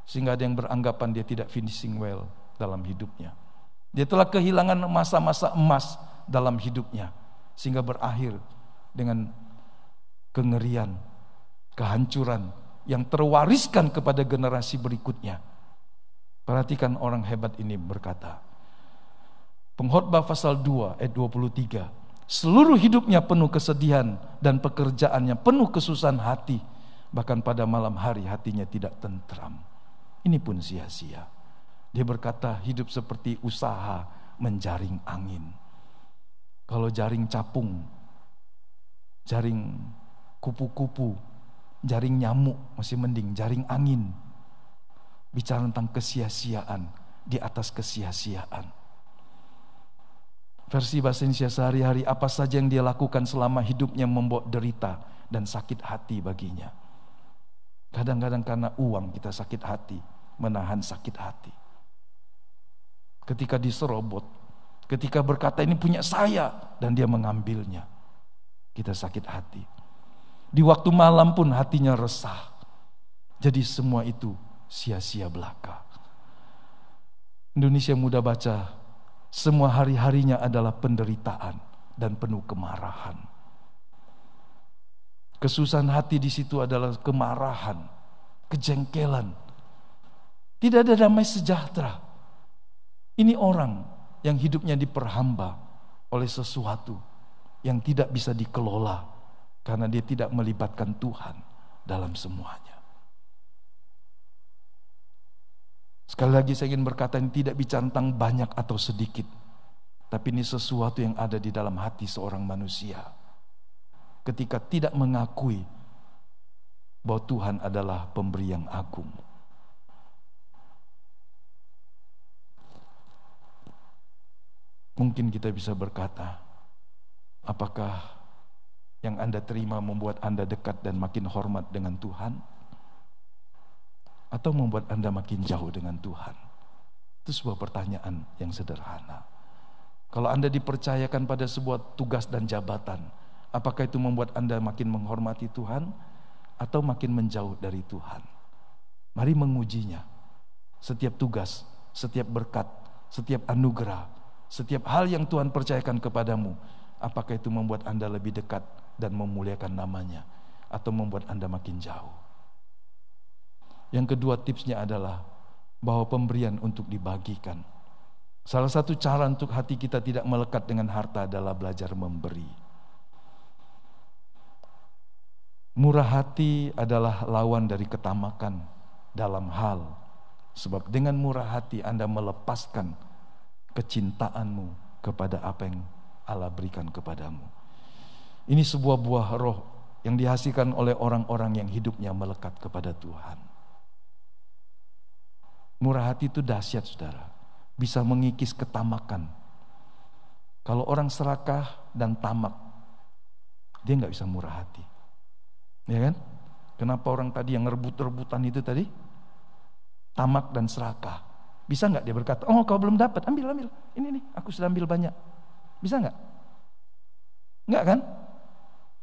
Sehingga ada yang beranggapan dia tidak finishing well dalam hidupnya. Dia telah kehilangan masa-masa emas dalam hidupnya sehingga berakhir dengan kengerian, kehancuran yang terwariskan kepada generasi berikutnya. Perhatikan orang hebat ini berkata. Pengkhotbah pasal 2 ayat 23. Seluruh hidupnya penuh kesedihan dan pekerjaannya penuh kesusahan hati. Bahkan pada malam hari hatinya tidak tentram. Ini pun sia-sia. Dia berkata hidup seperti usaha menjaring angin. Kalau jaring capung jaring kupu-kupu, jaring nyamuk masih mending, jaring angin. Bicara tentang kesia-siaan di atas kesia-siaan. Versi bahasa Indonesia sehari-hari apa saja yang dia lakukan selama hidupnya membawa derita dan sakit hati baginya. Kadang-kadang karena uang kita sakit hati, menahan sakit hati. Ketika diserobot, ketika berkata ini punya saya dan dia mengambilnya. Kita sakit hati. Di waktu malam pun hatinya resah. Jadi semua itu sia-sia belaka. Indonesia muda baca, semua hari-harinya adalah penderitaan dan penuh kemarahan. Kesusahan hati di situ adalah kemarahan, kejengkelan. Tidak ada damai sejahtera. Ini orang yang hidupnya diperhamba oleh sesuatu yang tidak bisa dikelola karena dia tidak melibatkan Tuhan dalam semuanya. Sekali lagi saya ingin berkata ini tidak bicara tentang banyak atau sedikit. Tapi ini sesuatu yang ada di dalam hati seorang manusia. Ketika tidak mengakui bahwa Tuhan adalah pemberi yang agung. Mungkin kita bisa berkata, apakah yang Anda terima membuat Anda dekat dan makin hormat dengan Tuhan? Atau membuat Anda makin jauh dengan Tuhan? Itu sebuah pertanyaan yang sederhana. Kalau Anda dipercayakan pada sebuah tugas dan jabatan, apakah itu membuat Anda makin menghormati Tuhan atau makin menjauh dari Tuhan? Mari mengujinya. Setiap tugas, setiap berkat, setiap anugerah, setiap hal yang Tuhan percayakan kepadamu, apakah itu membuat Anda lebih dekat dan memuliakan namanya atau membuat Anda makin jauh. Yang kedua tipsnya adalah bahwa pemberian untuk dibagikan. Salah satu cara untuk hati kita tidak melekat dengan harta adalah belajar memberi. Murah hati adalah lawan dari ketamakan dalam hal. Sebab dengan murah hati Anda melepaskan kecintaanmu kepada apa yang Allah berikan kepadamu. Ini sebuah buah roh yang dihasilkan oleh orang-orang yang hidupnya melekat kepada Tuhan. Murah hati itu dahsyat saudara. Bisa mengikis ketamakan. Kalau orang serakah dan tamak, dia nggak bisa murah hati. Ya kan? Kenapa orang tadi yang rebut-rebutan itu tadi? Tamak dan serakah. Bisa nggak dia berkata, oh kau belum dapat, ambil, ambil. Ini nih, aku sudah ambil banyak. Bisa nggak? Nggak kan?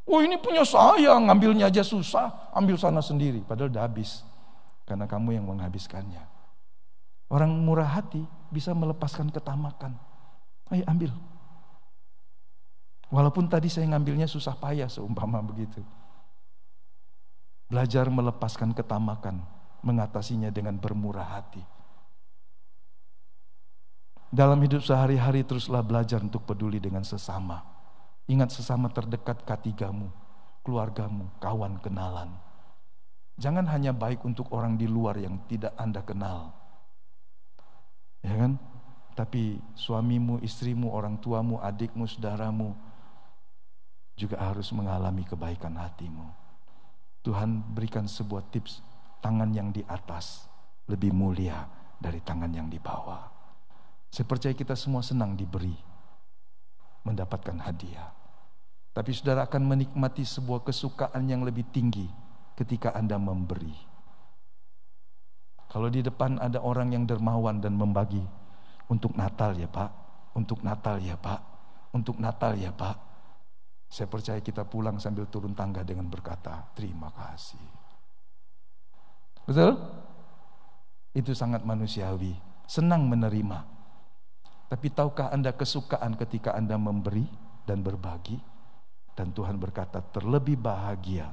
Oh ini punya saya, ngambilnya aja susah, ambil sana sendiri. Padahal udah habis. Karena kamu yang menghabiskannya. Orang murah hati bisa melepaskan ketamakan. Ayo ambil. Walaupun tadi saya ngambilnya susah payah seumpama begitu. Belajar melepaskan ketamakan, mengatasinya dengan bermurah hati. Dalam hidup sehari-hari teruslah belajar untuk peduli dengan sesama Ingat sesama terdekat katigamu, keluargamu, kawan kenalan. Jangan hanya baik untuk orang di luar yang tidak Anda kenal. Ya kan? Tapi suamimu, istrimu, orang tuamu, adikmu, saudaramu juga harus mengalami kebaikan hatimu. Tuhan berikan sebuah tips, tangan yang di atas lebih mulia dari tangan yang di bawah. Saya percaya kita semua senang diberi, mendapatkan hadiah. Tapi saudara akan menikmati sebuah kesukaan yang lebih tinggi ketika Anda memberi. Kalau di depan ada orang yang dermawan dan membagi untuk Natal ya Pak, untuk Natal ya Pak, untuk Natal ya Pak. Saya percaya kita pulang sambil turun tangga dengan berkata, terima kasih. Betul? Itu sangat manusiawi, senang menerima. Tapi tahukah Anda kesukaan ketika Anda memberi dan berbagi? Dan Tuhan berkata, terlebih bahagia.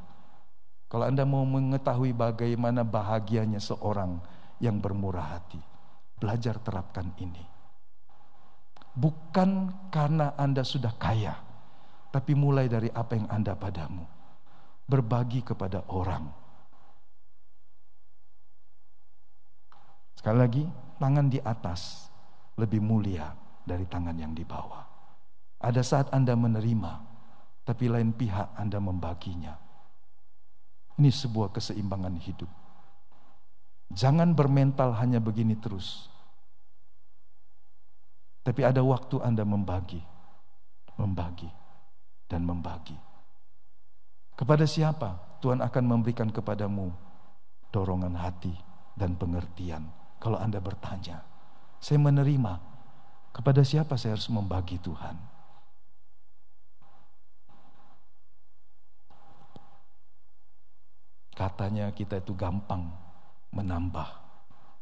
Kalau Anda mau mengetahui bagaimana bahagianya seorang yang bermurah hati, belajar terapkan ini. Bukan karena Anda sudah kaya, tapi mulai dari apa yang Anda padamu. Berbagi kepada orang. Sekali lagi, tangan di atas lebih mulia dari tangan yang di bawah. Ada saat Anda menerima, tapi lain pihak Anda membaginya. Ini sebuah keseimbangan hidup. Jangan bermental hanya begini terus. Tapi ada waktu Anda membagi, membagi, dan membagi. Kepada siapa Tuhan akan memberikan kepadamu dorongan hati dan pengertian. Kalau Anda bertanya, saya menerima, kepada siapa saya harus membagi Tuhan? Katanya kita itu gampang menambah.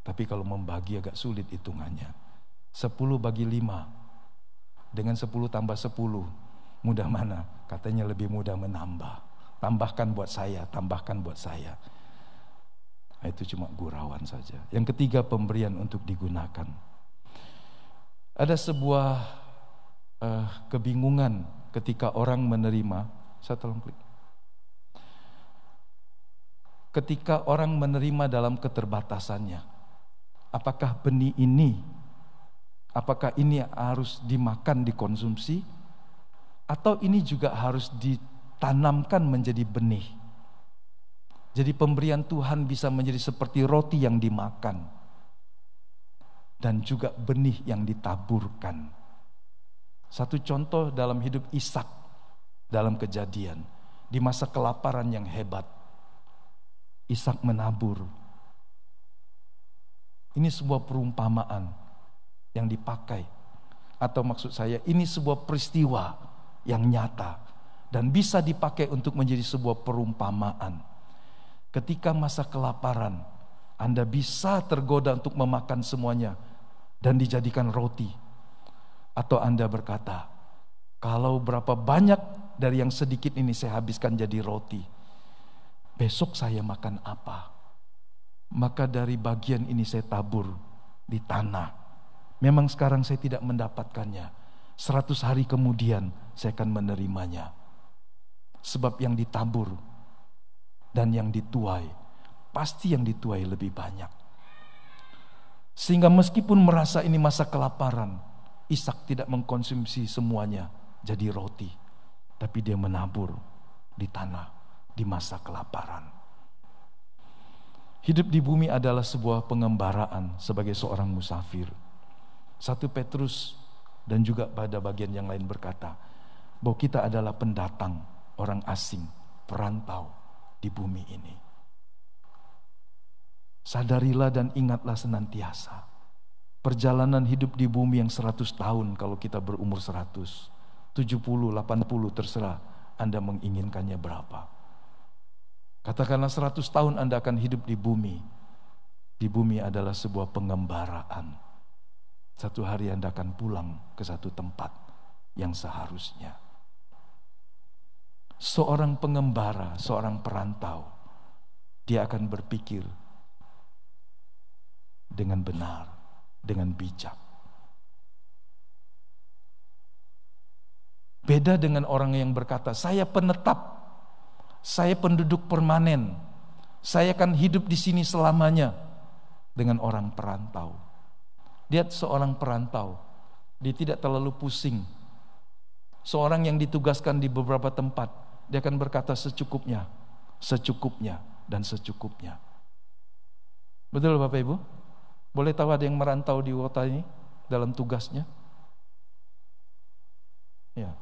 Tapi kalau membagi agak sulit hitungannya. Sepuluh bagi lima. Dengan sepuluh tambah sepuluh. Mudah mana? Katanya lebih mudah menambah. Tambahkan buat saya, tambahkan buat saya. Itu cuma gurauan saja. Yang ketiga pemberian untuk digunakan. Ada sebuah uh, kebingungan ketika orang menerima. Saya tolong klik ketika orang menerima dalam keterbatasannya. Apakah benih ini, apakah ini harus dimakan, dikonsumsi, atau ini juga harus ditanamkan menjadi benih? Jadi pemberian Tuhan bisa menjadi seperti roti yang dimakan dan juga benih yang ditaburkan. Satu contoh dalam hidup Ishak dalam kejadian di masa kelaparan yang hebat Ishak menabur. Ini sebuah perumpamaan yang dipakai. Atau maksud saya ini sebuah peristiwa yang nyata dan bisa dipakai untuk menjadi sebuah perumpamaan. Ketika masa kelaparan, Anda bisa tergoda untuk memakan semuanya dan dijadikan roti. Atau Anda berkata, kalau berapa banyak dari yang sedikit ini saya habiskan jadi roti besok saya makan apa? Maka dari bagian ini saya tabur di tanah. Memang sekarang saya tidak mendapatkannya. Seratus hari kemudian saya akan menerimanya. Sebab yang ditabur dan yang dituai, pasti yang dituai lebih banyak. Sehingga meskipun merasa ini masa kelaparan, Ishak tidak mengkonsumsi semuanya jadi roti. Tapi dia menabur di tanah di masa kelaparan. Hidup di bumi adalah sebuah pengembaraan sebagai seorang musafir. Satu Petrus dan juga pada bagian yang lain berkata bahwa kita adalah pendatang, orang asing, perantau di bumi ini. Sadarilah dan ingatlah senantiasa. Perjalanan hidup di bumi yang 100 tahun kalau kita berumur 100. 70, 80 terserah Anda menginginkannya berapa. Katakanlah seratus tahun Anda akan hidup di bumi. Di bumi adalah sebuah pengembaraan. Satu hari Anda akan pulang ke satu tempat yang seharusnya. Seorang pengembara, seorang perantau, dia akan berpikir dengan benar, dengan bijak. Beda dengan orang yang berkata, "Saya penetap saya penduduk permanen. Saya akan hidup di sini selamanya dengan orang perantau. Lihat seorang perantau, dia tidak terlalu pusing. Seorang yang ditugaskan di beberapa tempat, dia akan berkata secukupnya, secukupnya, dan secukupnya. Betul Bapak Ibu? Boleh tahu ada yang merantau di kota ini dalam tugasnya? Ya,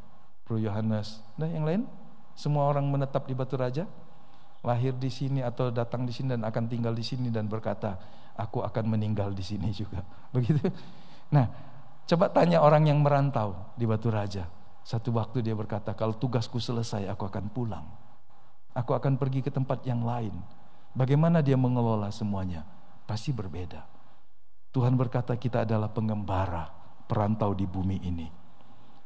Bro Yohanes. Nah yang lain? Semua orang menetap di Batu Raja, lahir di sini atau datang di sini dan akan tinggal di sini dan berkata, aku akan meninggal di sini juga. Begitu. Nah, coba tanya orang yang merantau di Batu Raja. Satu waktu dia berkata, kalau tugasku selesai aku akan pulang. Aku akan pergi ke tempat yang lain. Bagaimana dia mengelola semuanya? Pasti berbeda. Tuhan berkata kita adalah pengembara, perantau di bumi ini.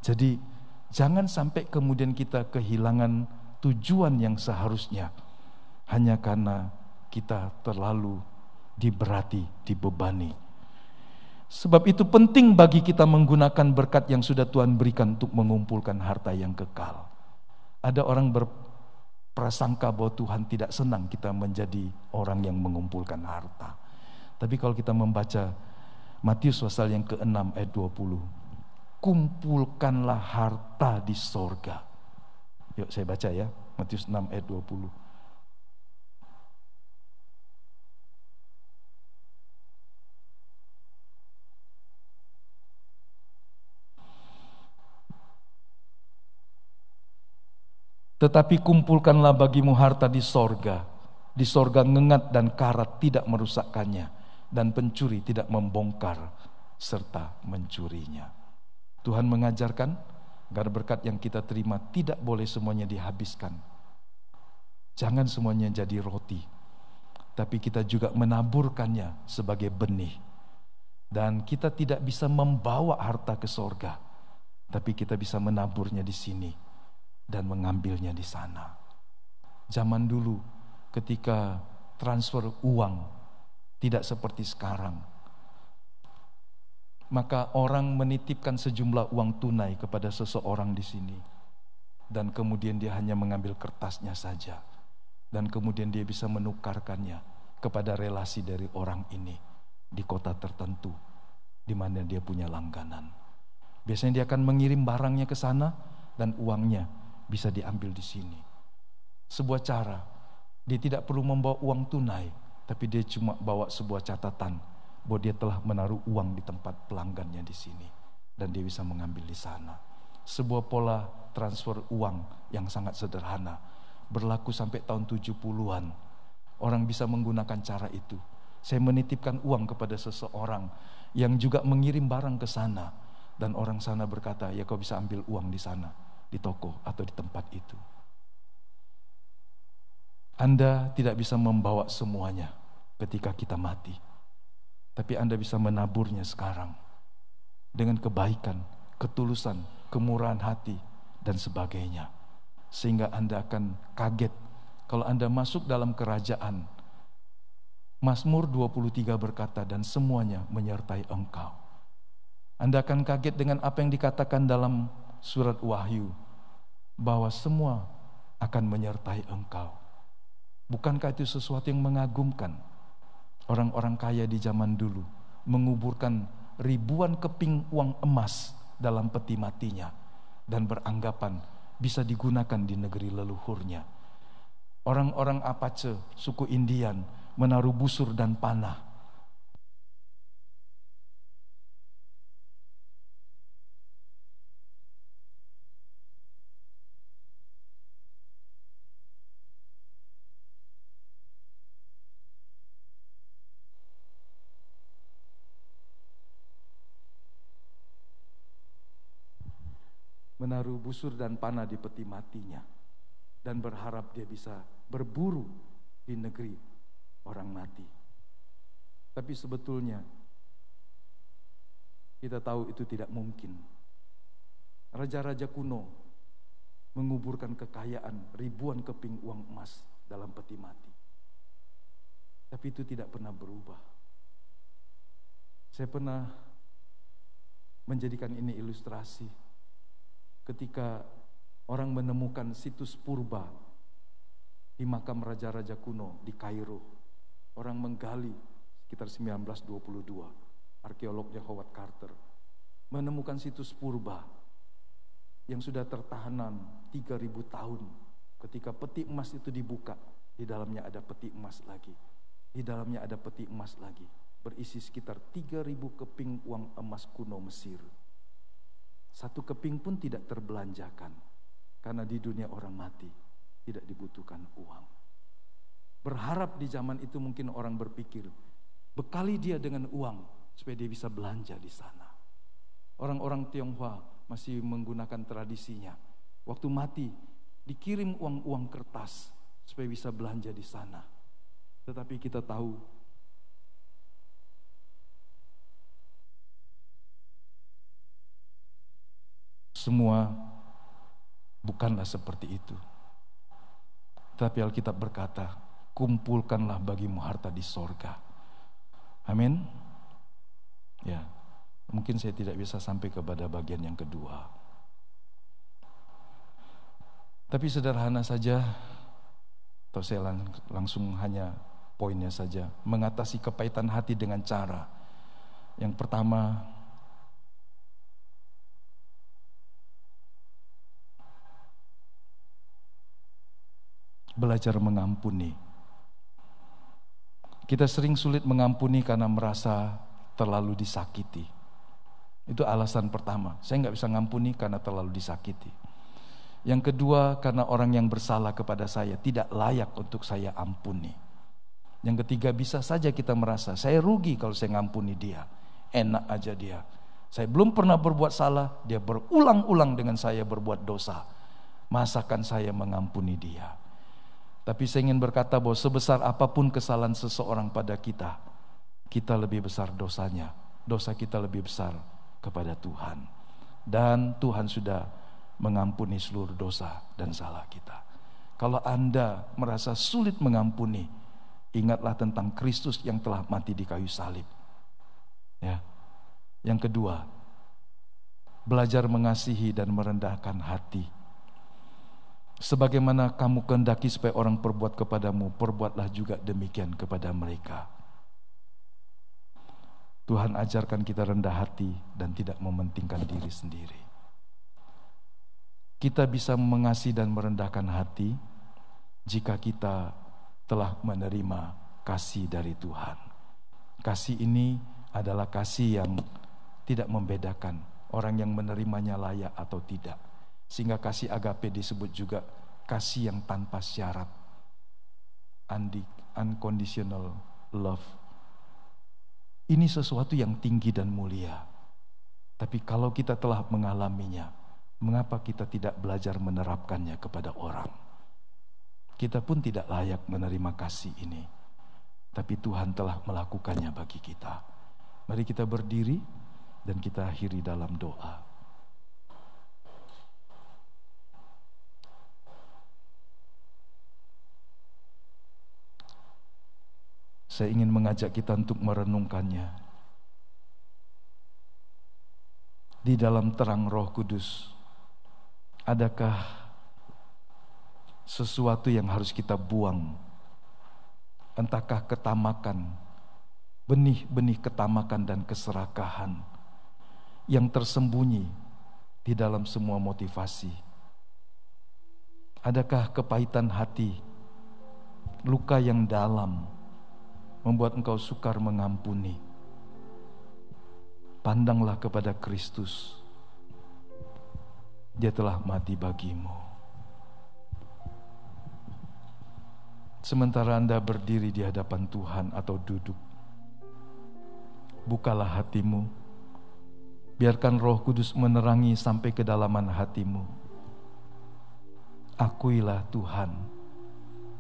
Jadi Jangan sampai kemudian kita kehilangan tujuan yang seharusnya hanya karena kita terlalu diberati, dibebani. Sebab itu penting bagi kita menggunakan berkat yang sudah Tuhan berikan untuk mengumpulkan harta yang kekal. Ada orang berprasangka bahwa Tuhan tidak senang kita menjadi orang yang mengumpulkan harta. Tapi kalau kita membaca Matius pasal yang ke-6 ayat 20, kumpulkanlah harta di sorga. Yuk saya baca ya, Matius 6 ayat 20. Tetapi kumpulkanlah bagimu harta di sorga. Di sorga ngengat dan karat tidak merusakkannya. Dan pencuri tidak membongkar serta mencurinya. Tuhan mengajarkan agar berkat yang kita terima tidak boleh semuanya dihabiskan. Jangan semuanya jadi roti. Tapi kita juga menaburkannya sebagai benih. Dan kita tidak bisa membawa harta ke sorga. Tapi kita bisa menaburnya di sini dan mengambilnya di sana. Zaman dulu ketika transfer uang tidak seperti sekarang. Maka orang menitipkan sejumlah uang tunai kepada seseorang di sini. Dan kemudian dia hanya mengambil kertasnya saja. Dan kemudian dia bisa menukarkannya kepada relasi dari orang ini di kota tertentu di mana dia punya langganan. Biasanya dia akan mengirim barangnya ke sana dan uangnya bisa diambil di sini. Sebuah cara, dia tidak perlu membawa uang tunai, tapi dia cuma bawa sebuah catatan bahwa dia telah menaruh uang di tempat pelanggannya di sini dan dia bisa mengambil di sana. Sebuah pola transfer uang yang sangat sederhana berlaku sampai tahun 70-an. Orang bisa menggunakan cara itu. Saya menitipkan uang kepada seseorang yang juga mengirim barang ke sana dan orang sana berkata, "Ya kau bisa ambil uang di sana." di toko atau di tempat itu. Anda tidak bisa membawa semuanya ketika kita mati, tapi Anda bisa menaburnya sekarang dengan kebaikan, ketulusan, kemurahan hati, dan sebagainya, sehingga Anda akan kaget kalau Anda masuk dalam kerajaan. Mazmur 23 berkata, "Dan semuanya menyertai Engkau." Anda akan kaget dengan apa yang dikatakan dalam surat Wahyu bahwa semua akan menyertai engkau. Bukankah itu sesuatu yang mengagumkan? Orang-orang kaya di zaman dulu menguburkan ribuan keping uang emas dalam peti matinya dan beranggapan bisa digunakan di negeri leluhurnya. Orang-orang Apache, suku Indian, menaruh busur dan panah menaruh busur dan panah di peti matinya dan berharap dia bisa berburu di negeri orang mati. Tapi sebetulnya kita tahu itu tidak mungkin. Raja-raja kuno menguburkan kekayaan ribuan keping uang emas dalam peti mati. Tapi itu tidak pernah berubah. Saya pernah menjadikan ini ilustrasi ketika orang menemukan situs purba di makam raja-raja kuno di Kairo. Orang menggali sekitar 1922, arkeolognya Howard Carter menemukan situs purba yang sudah tertahanan 3000 tahun. Ketika peti emas itu dibuka, di dalamnya ada peti emas lagi. Di dalamnya ada peti emas lagi, berisi sekitar 3000 keping uang emas kuno Mesir. Satu keping pun tidak terbelanjakan. Karena di dunia orang mati tidak dibutuhkan uang. Berharap di zaman itu mungkin orang berpikir, bekali dia dengan uang supaya dia bisa belanja di sana. Orang-orang Tionghoa masih menggunakan tradisinya. Waktu mati dikirim uang-uang kertas supaya bisa belanja di sana. Tetapi kita tahu Semua bukanlah seperti itu. Tapi Alkitab berkata, kumpulkanlah bagimu harta di sorga. Amin. Ya, mungkin saya tidak bisa sampai kepada bagian yang kedua. Tapi sederhana saja, atau saya lang langsung hanya poinnya saja, mengatasi kepahitan hati dengan cara. Yang pertama, belajar mengampuni. Kita sering sulit mengampuni karena merasa terlalu disakiti. Itu alasan pertama. Saya nggak bisa ngampuni karena terlalu disakiti. Yang kedua, karena orang yang bersalah kepada saya tidak layak untuk saya ampuni. Yang ketiga, bisa saja kita merasa saya rugi kalau saya ngampuni dia. Enak aja dia. Saya belum pernah berbuat salah, dia berulang-ulang dengan saya berbuat dosa. Masakan saya mengampuni dia. Tapi saya ingin berkata bahwa sebesar apa pun kesalahan seseorang pada kita, kita lebih besar dosanya. Dosa kita lebih besar kepada Tuhan. Dan Tuhan sudah mengampuni seluruh dosa dan salah kita. Kalau Anda merasa sulit mengampuni, ingatlah tentang Kristus yang telah mati di kayu salib. Ya. Yang kedua, belajar mengasihi dan merendahkan hati Sebagaimana kamu kehendaki supaya orang perbuat kepadamu, perbuatlah juga demikian kepada mereka. Tuhan ajarkan kita rendah hati dan tidak mementingkan diri sendiri. Kita bisa mengasihi dan merendahkan hati jika kita telah menerima kasih dari Tuhan. Kasih ini adalah kasih yang tidak membedakan orang yang menerimanya layak atau tidak sehingga kasih agape disebut juga kasih yang tanpa syarat. Unconditional love. Ini sesuatu yang tinggi dan mulia. Tapi kalau kita telah mengalaminya, mengapa kita tidak belajar menerapkannya kepada orang? Kita pun tidak layak menerima kasih ini. Tapi Tuhan telah melakukannya bagi kita. Mari kita berdiri dan kita akhiri dalam doa. Saya ingin mengajak kita untuk merenungkannya. Di dalam terang Roh Kudus, adakah sesuatu yang harus kita buang? Entahkah ketamakan, benih-benih ketamakan dan keserakahan yang tersembunyi di dalam semua motivasi? Adakah kepahitan hati, luka yang dalam? Membuat engkau sukar mengampuni. Pandanglah kepada Kristus. Dia telah mati bagimu. Sementara Anda berdiri di hadapan Tuhan atau duduk, bukalah hatimu. Biarkan Roh Kudus menerangi sampai kedalaman hatimu. Akuilah Tuhan,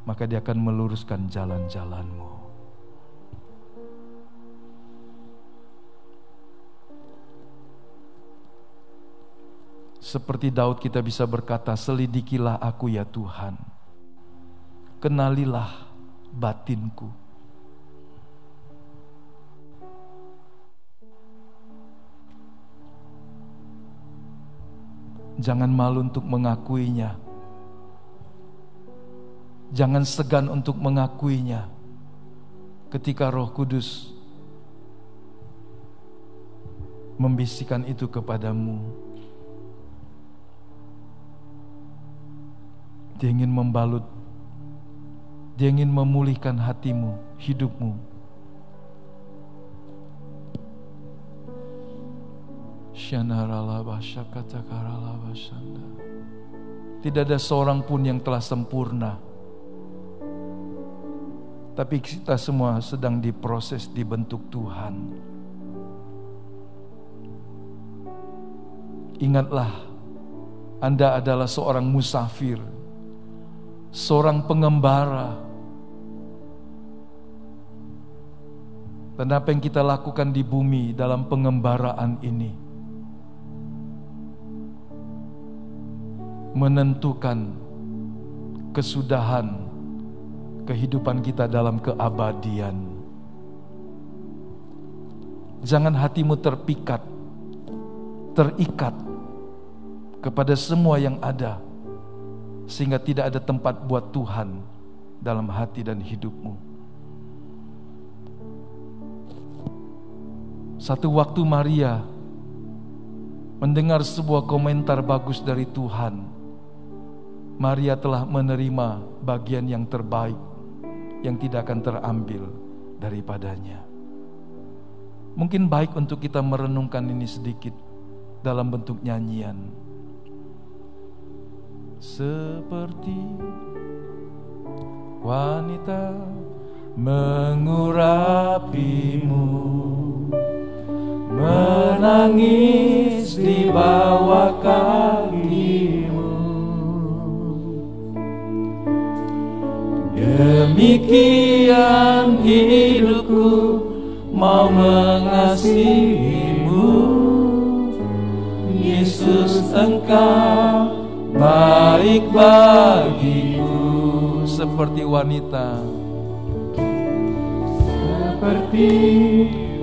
maka Dia akan meluruskan jalan-jalanmu. Seperti Daud kita bisa berkata, selidikilah aku ya Tuhan. Kenalilah batinku. Jangan malu untuk mengakuinya. Jangan segan untuk mengakuinya. Ketika Roh Kudus membisikkan itu kepadamu, Dia ingin membalut. Dia ingin memulihkan hatimu, hidupmu. Tidak ada seorang pun yang telah sempurna. Tapi kita semua sedang diproses, dibentuk Tuhan. Ingatlah, Anda adalah seorang musafir seorang pengembara. Dan apa yang kita lakukan di bumi dalam pengembaraan ini menentukan kesudahan kehidupan kita dalam keabadian. Jangan hatimu terpikat, terikat kepada semua yang ada sehingga tidak ada tempat buat Tuhan dalam hati dan hidupmu. Satu waktu Maria mendengar sebuah komentar bagus dari Tuhan. Maria telah menerima bagian yang terbaik yang tidak akan terambil daripadanya. Mungkin baik untuk kita merenungkan ini sedikit dalam bentuk nyanyian. Seperti wanita mengurapimu menangis di bawah kakimu. Demikian hidupku mau mengasihimu. Yesus engkau baik bagiku. Seperti wanita. Seperti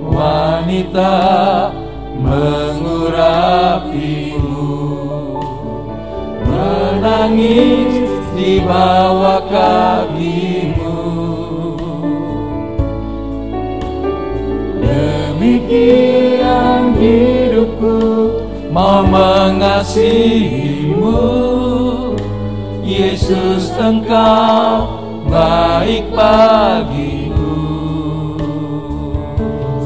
wanita mengurapimu menangis di bawah kakimu. Demikian hidupku mau mengasihimu Yesus engkau baik bagiku.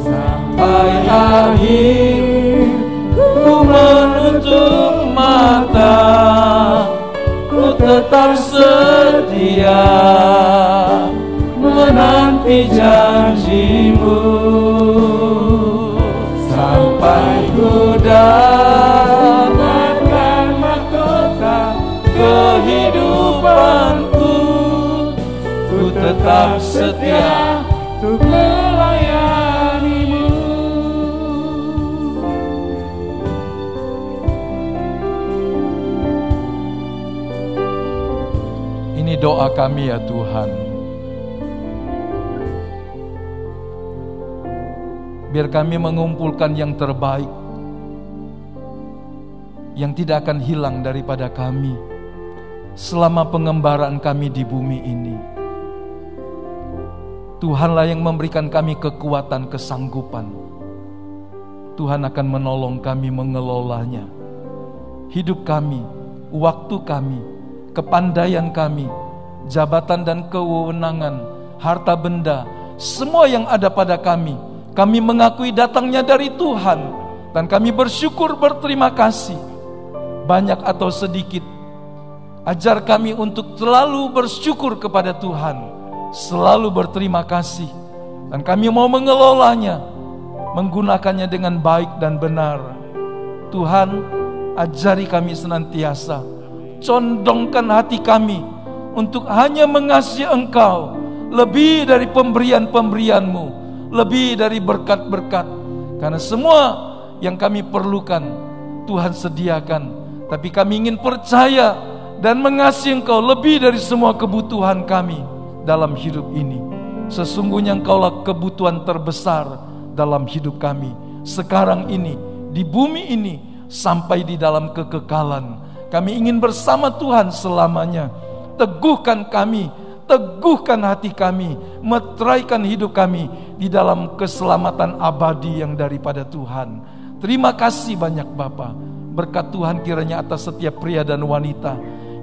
Sampai akhir ku menutup mata ku tetap setia menanti janjimu. Sampai ku dapatkan kehidupanku ku tetap setia untuk melayanimu. Ini doa kami ya Tuhan. Biar kami mengumpulkan yang terbaik yang tidak akan hilang daripada kami selama pengembaraan kami di bumi ini. Tuhanlah yang memberikan kami kekuatan, kesanggupan. Tuhan akan menolong kami mengelolanya. Hidup kami, waktu kami, kepandaian kami, jabatan dan kewenangan, harta benda, semua yang ada pada kami, kami mengakui datangnya dari Tuhan dan kami bersyukur berterima kasih. Banyak atau sedikit, ajar kami untuk selalu bersyukur kepada Tuhan, selalu berterima kasih, dan kami mau mengelolanya, menggunakannya dengan baik dan benar. Tuhan, ajari kami senantiasa, condongkan hati kami untuk hanya mengasihi Engkau lebih dari pemberian-pemberianmu, lebih dari berkat-berkat, karena semua yang kami perlukan Tuhan sediakan. Tapi kami ingin percaya dan mengasihi Engkau lebih dari semua kebutuhan kami dalam hidup ini. Sesungguhnya Engkaulah kebutuhan terbesar dalam hidup kami sekarang ini, di bumi ini, sampai di dalam kekekalan. Kami ingin bersama Tuhan selamanya. Teguhkan kami, teguhkan hati kami, meteraikan hidup kami di dalam keselamatan abadi yang daripada Tuhan. Terima kasih banyak Bapak. Berkat Tuhan kiranya atas setiap pria dan wanita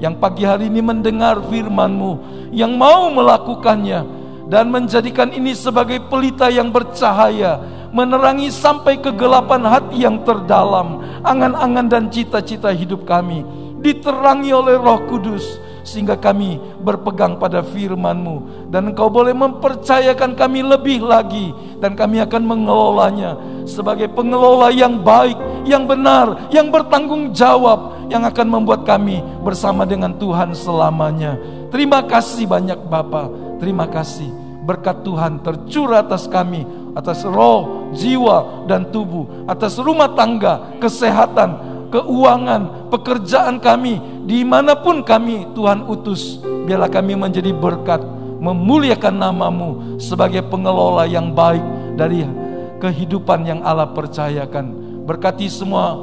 yang pagi hari ini mendengar firman-Mu, yang mau melakukannya dan menjadikan ini sebagai pelita yang bercahaya, menerangi sampai kegelapan hati yang terdalam, angan-angan dan cita-cita hidup kami diterangi oleh Roh Kudus sehingga kami berpegang pada firman-Mu dan Engkau boleh mempercayakan kami lebih lagi dan kami akan mengelolanya sebagai pengelola yang baik, yang benar, yang bertanggung jawab yang akan membuat kami bersama dengan Tuhan selamanya. Terima kasih banyak Bapa. Terima kasih berkat Tuhan tercurah atas kami, atas roh, jiwa, dan tubuh, atas rumah tangga, kesehatan, keuangan, pekerjaan kami, di mana pun kami Tuhan utus, biarlah kami menjadi berkat, memuliakan namamu sebagai pengelola yang baik dari kehidupan yang Allah percayakan. Berkati semua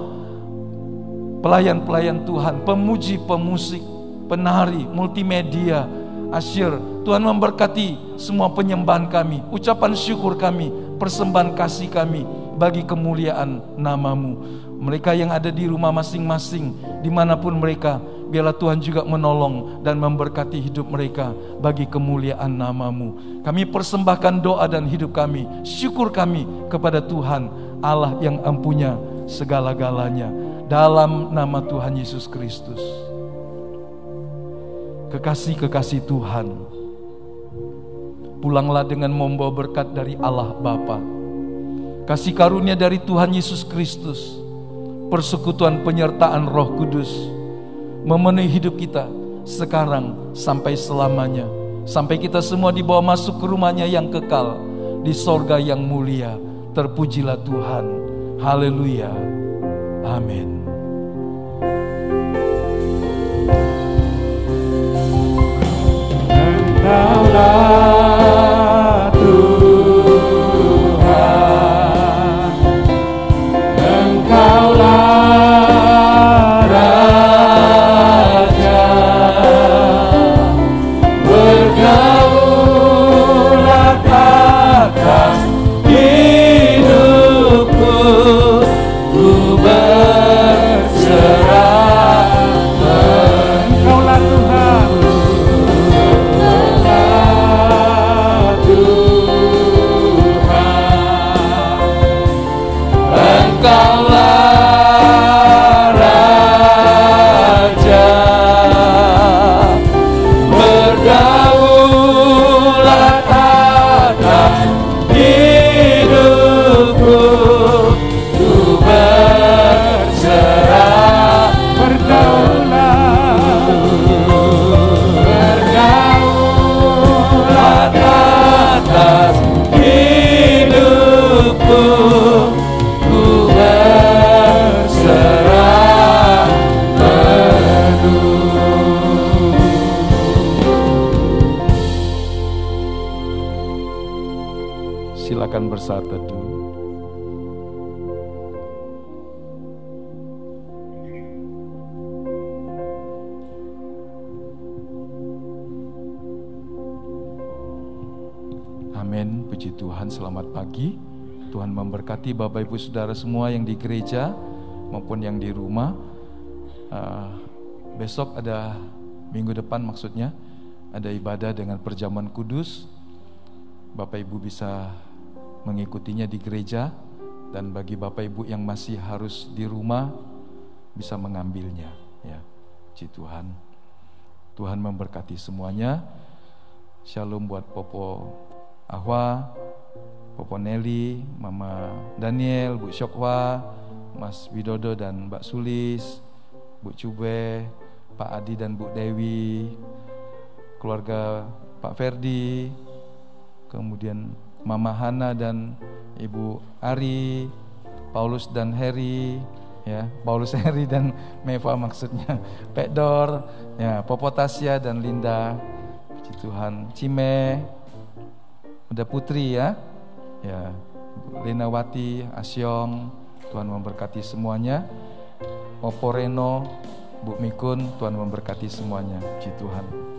pelayan-pelayan Tuhan, pemuji, pemusik, penari, multimedia, asyir. Tuhan memberkati semua penyembahan kami, ucapan syukur kami, persembahan kasih kami bagi kemuliaan namamu. Mereka yang ada di rumah masing-masing, di mana pun mereka, biarlah Tuhan juga menolong dan memberkati hidup mereka bagi kemuliaan namamu. Kami persembahkan doa dan hidup kami, syukur kami kepada Tuhan Allah yang empunya segala-galanya dalam nama Tuhan Yesus Kristus. Kekasih-kekasih Tuhan, pulanglah dengan membawa berkat dari Allah Bapa. Kasih karunia dari Tuhan Yesus Kristus, persekutuan penyertaan Roh Kudus memenuhi hidup kita sekarang sampai selamanya. Sampai kita semua dibawa masuk ke rumahnya yang kekal di sorga yang mulia. Terpujilah Tuhan. Haleluya. Amin. Engkaulah Bapak Ibu Saudara semua yang di gereja maupun yang di rumah. Uh, besok ada minggu depan maksudnya ada ibadah dengan perjamuan kudus. Bapak Ibu bisa mengikutinya di gereja dan bagi Bapak Ibu yang masih harus di rumah bisa mengambilnya ya. Puji Tuhan. Tuhan memberkati semuanya. Shalom buat Popo Ahwa, Popo Nelly, Mama Daniel, Bu Syokwa, Mas Widodo dan Mbak Sulis, Bu Cube, Pak Adi dan Bu Dewi, keluarga Pak Ferdi, kemudian Mama Hana dan Ibu Ari, Paulus dan Heri, ya Paulus Heri dan Meva maksudnya, Pedor, ya Popo Tasya dan Linda, puji Tuhan, Cime, ada Putri ya, ya Lenawati, Asyong, Tuhan memberkati semuanya, Opo Reno, Bu Mikun, Tuhan memberkati semuanya, puji Tuhan.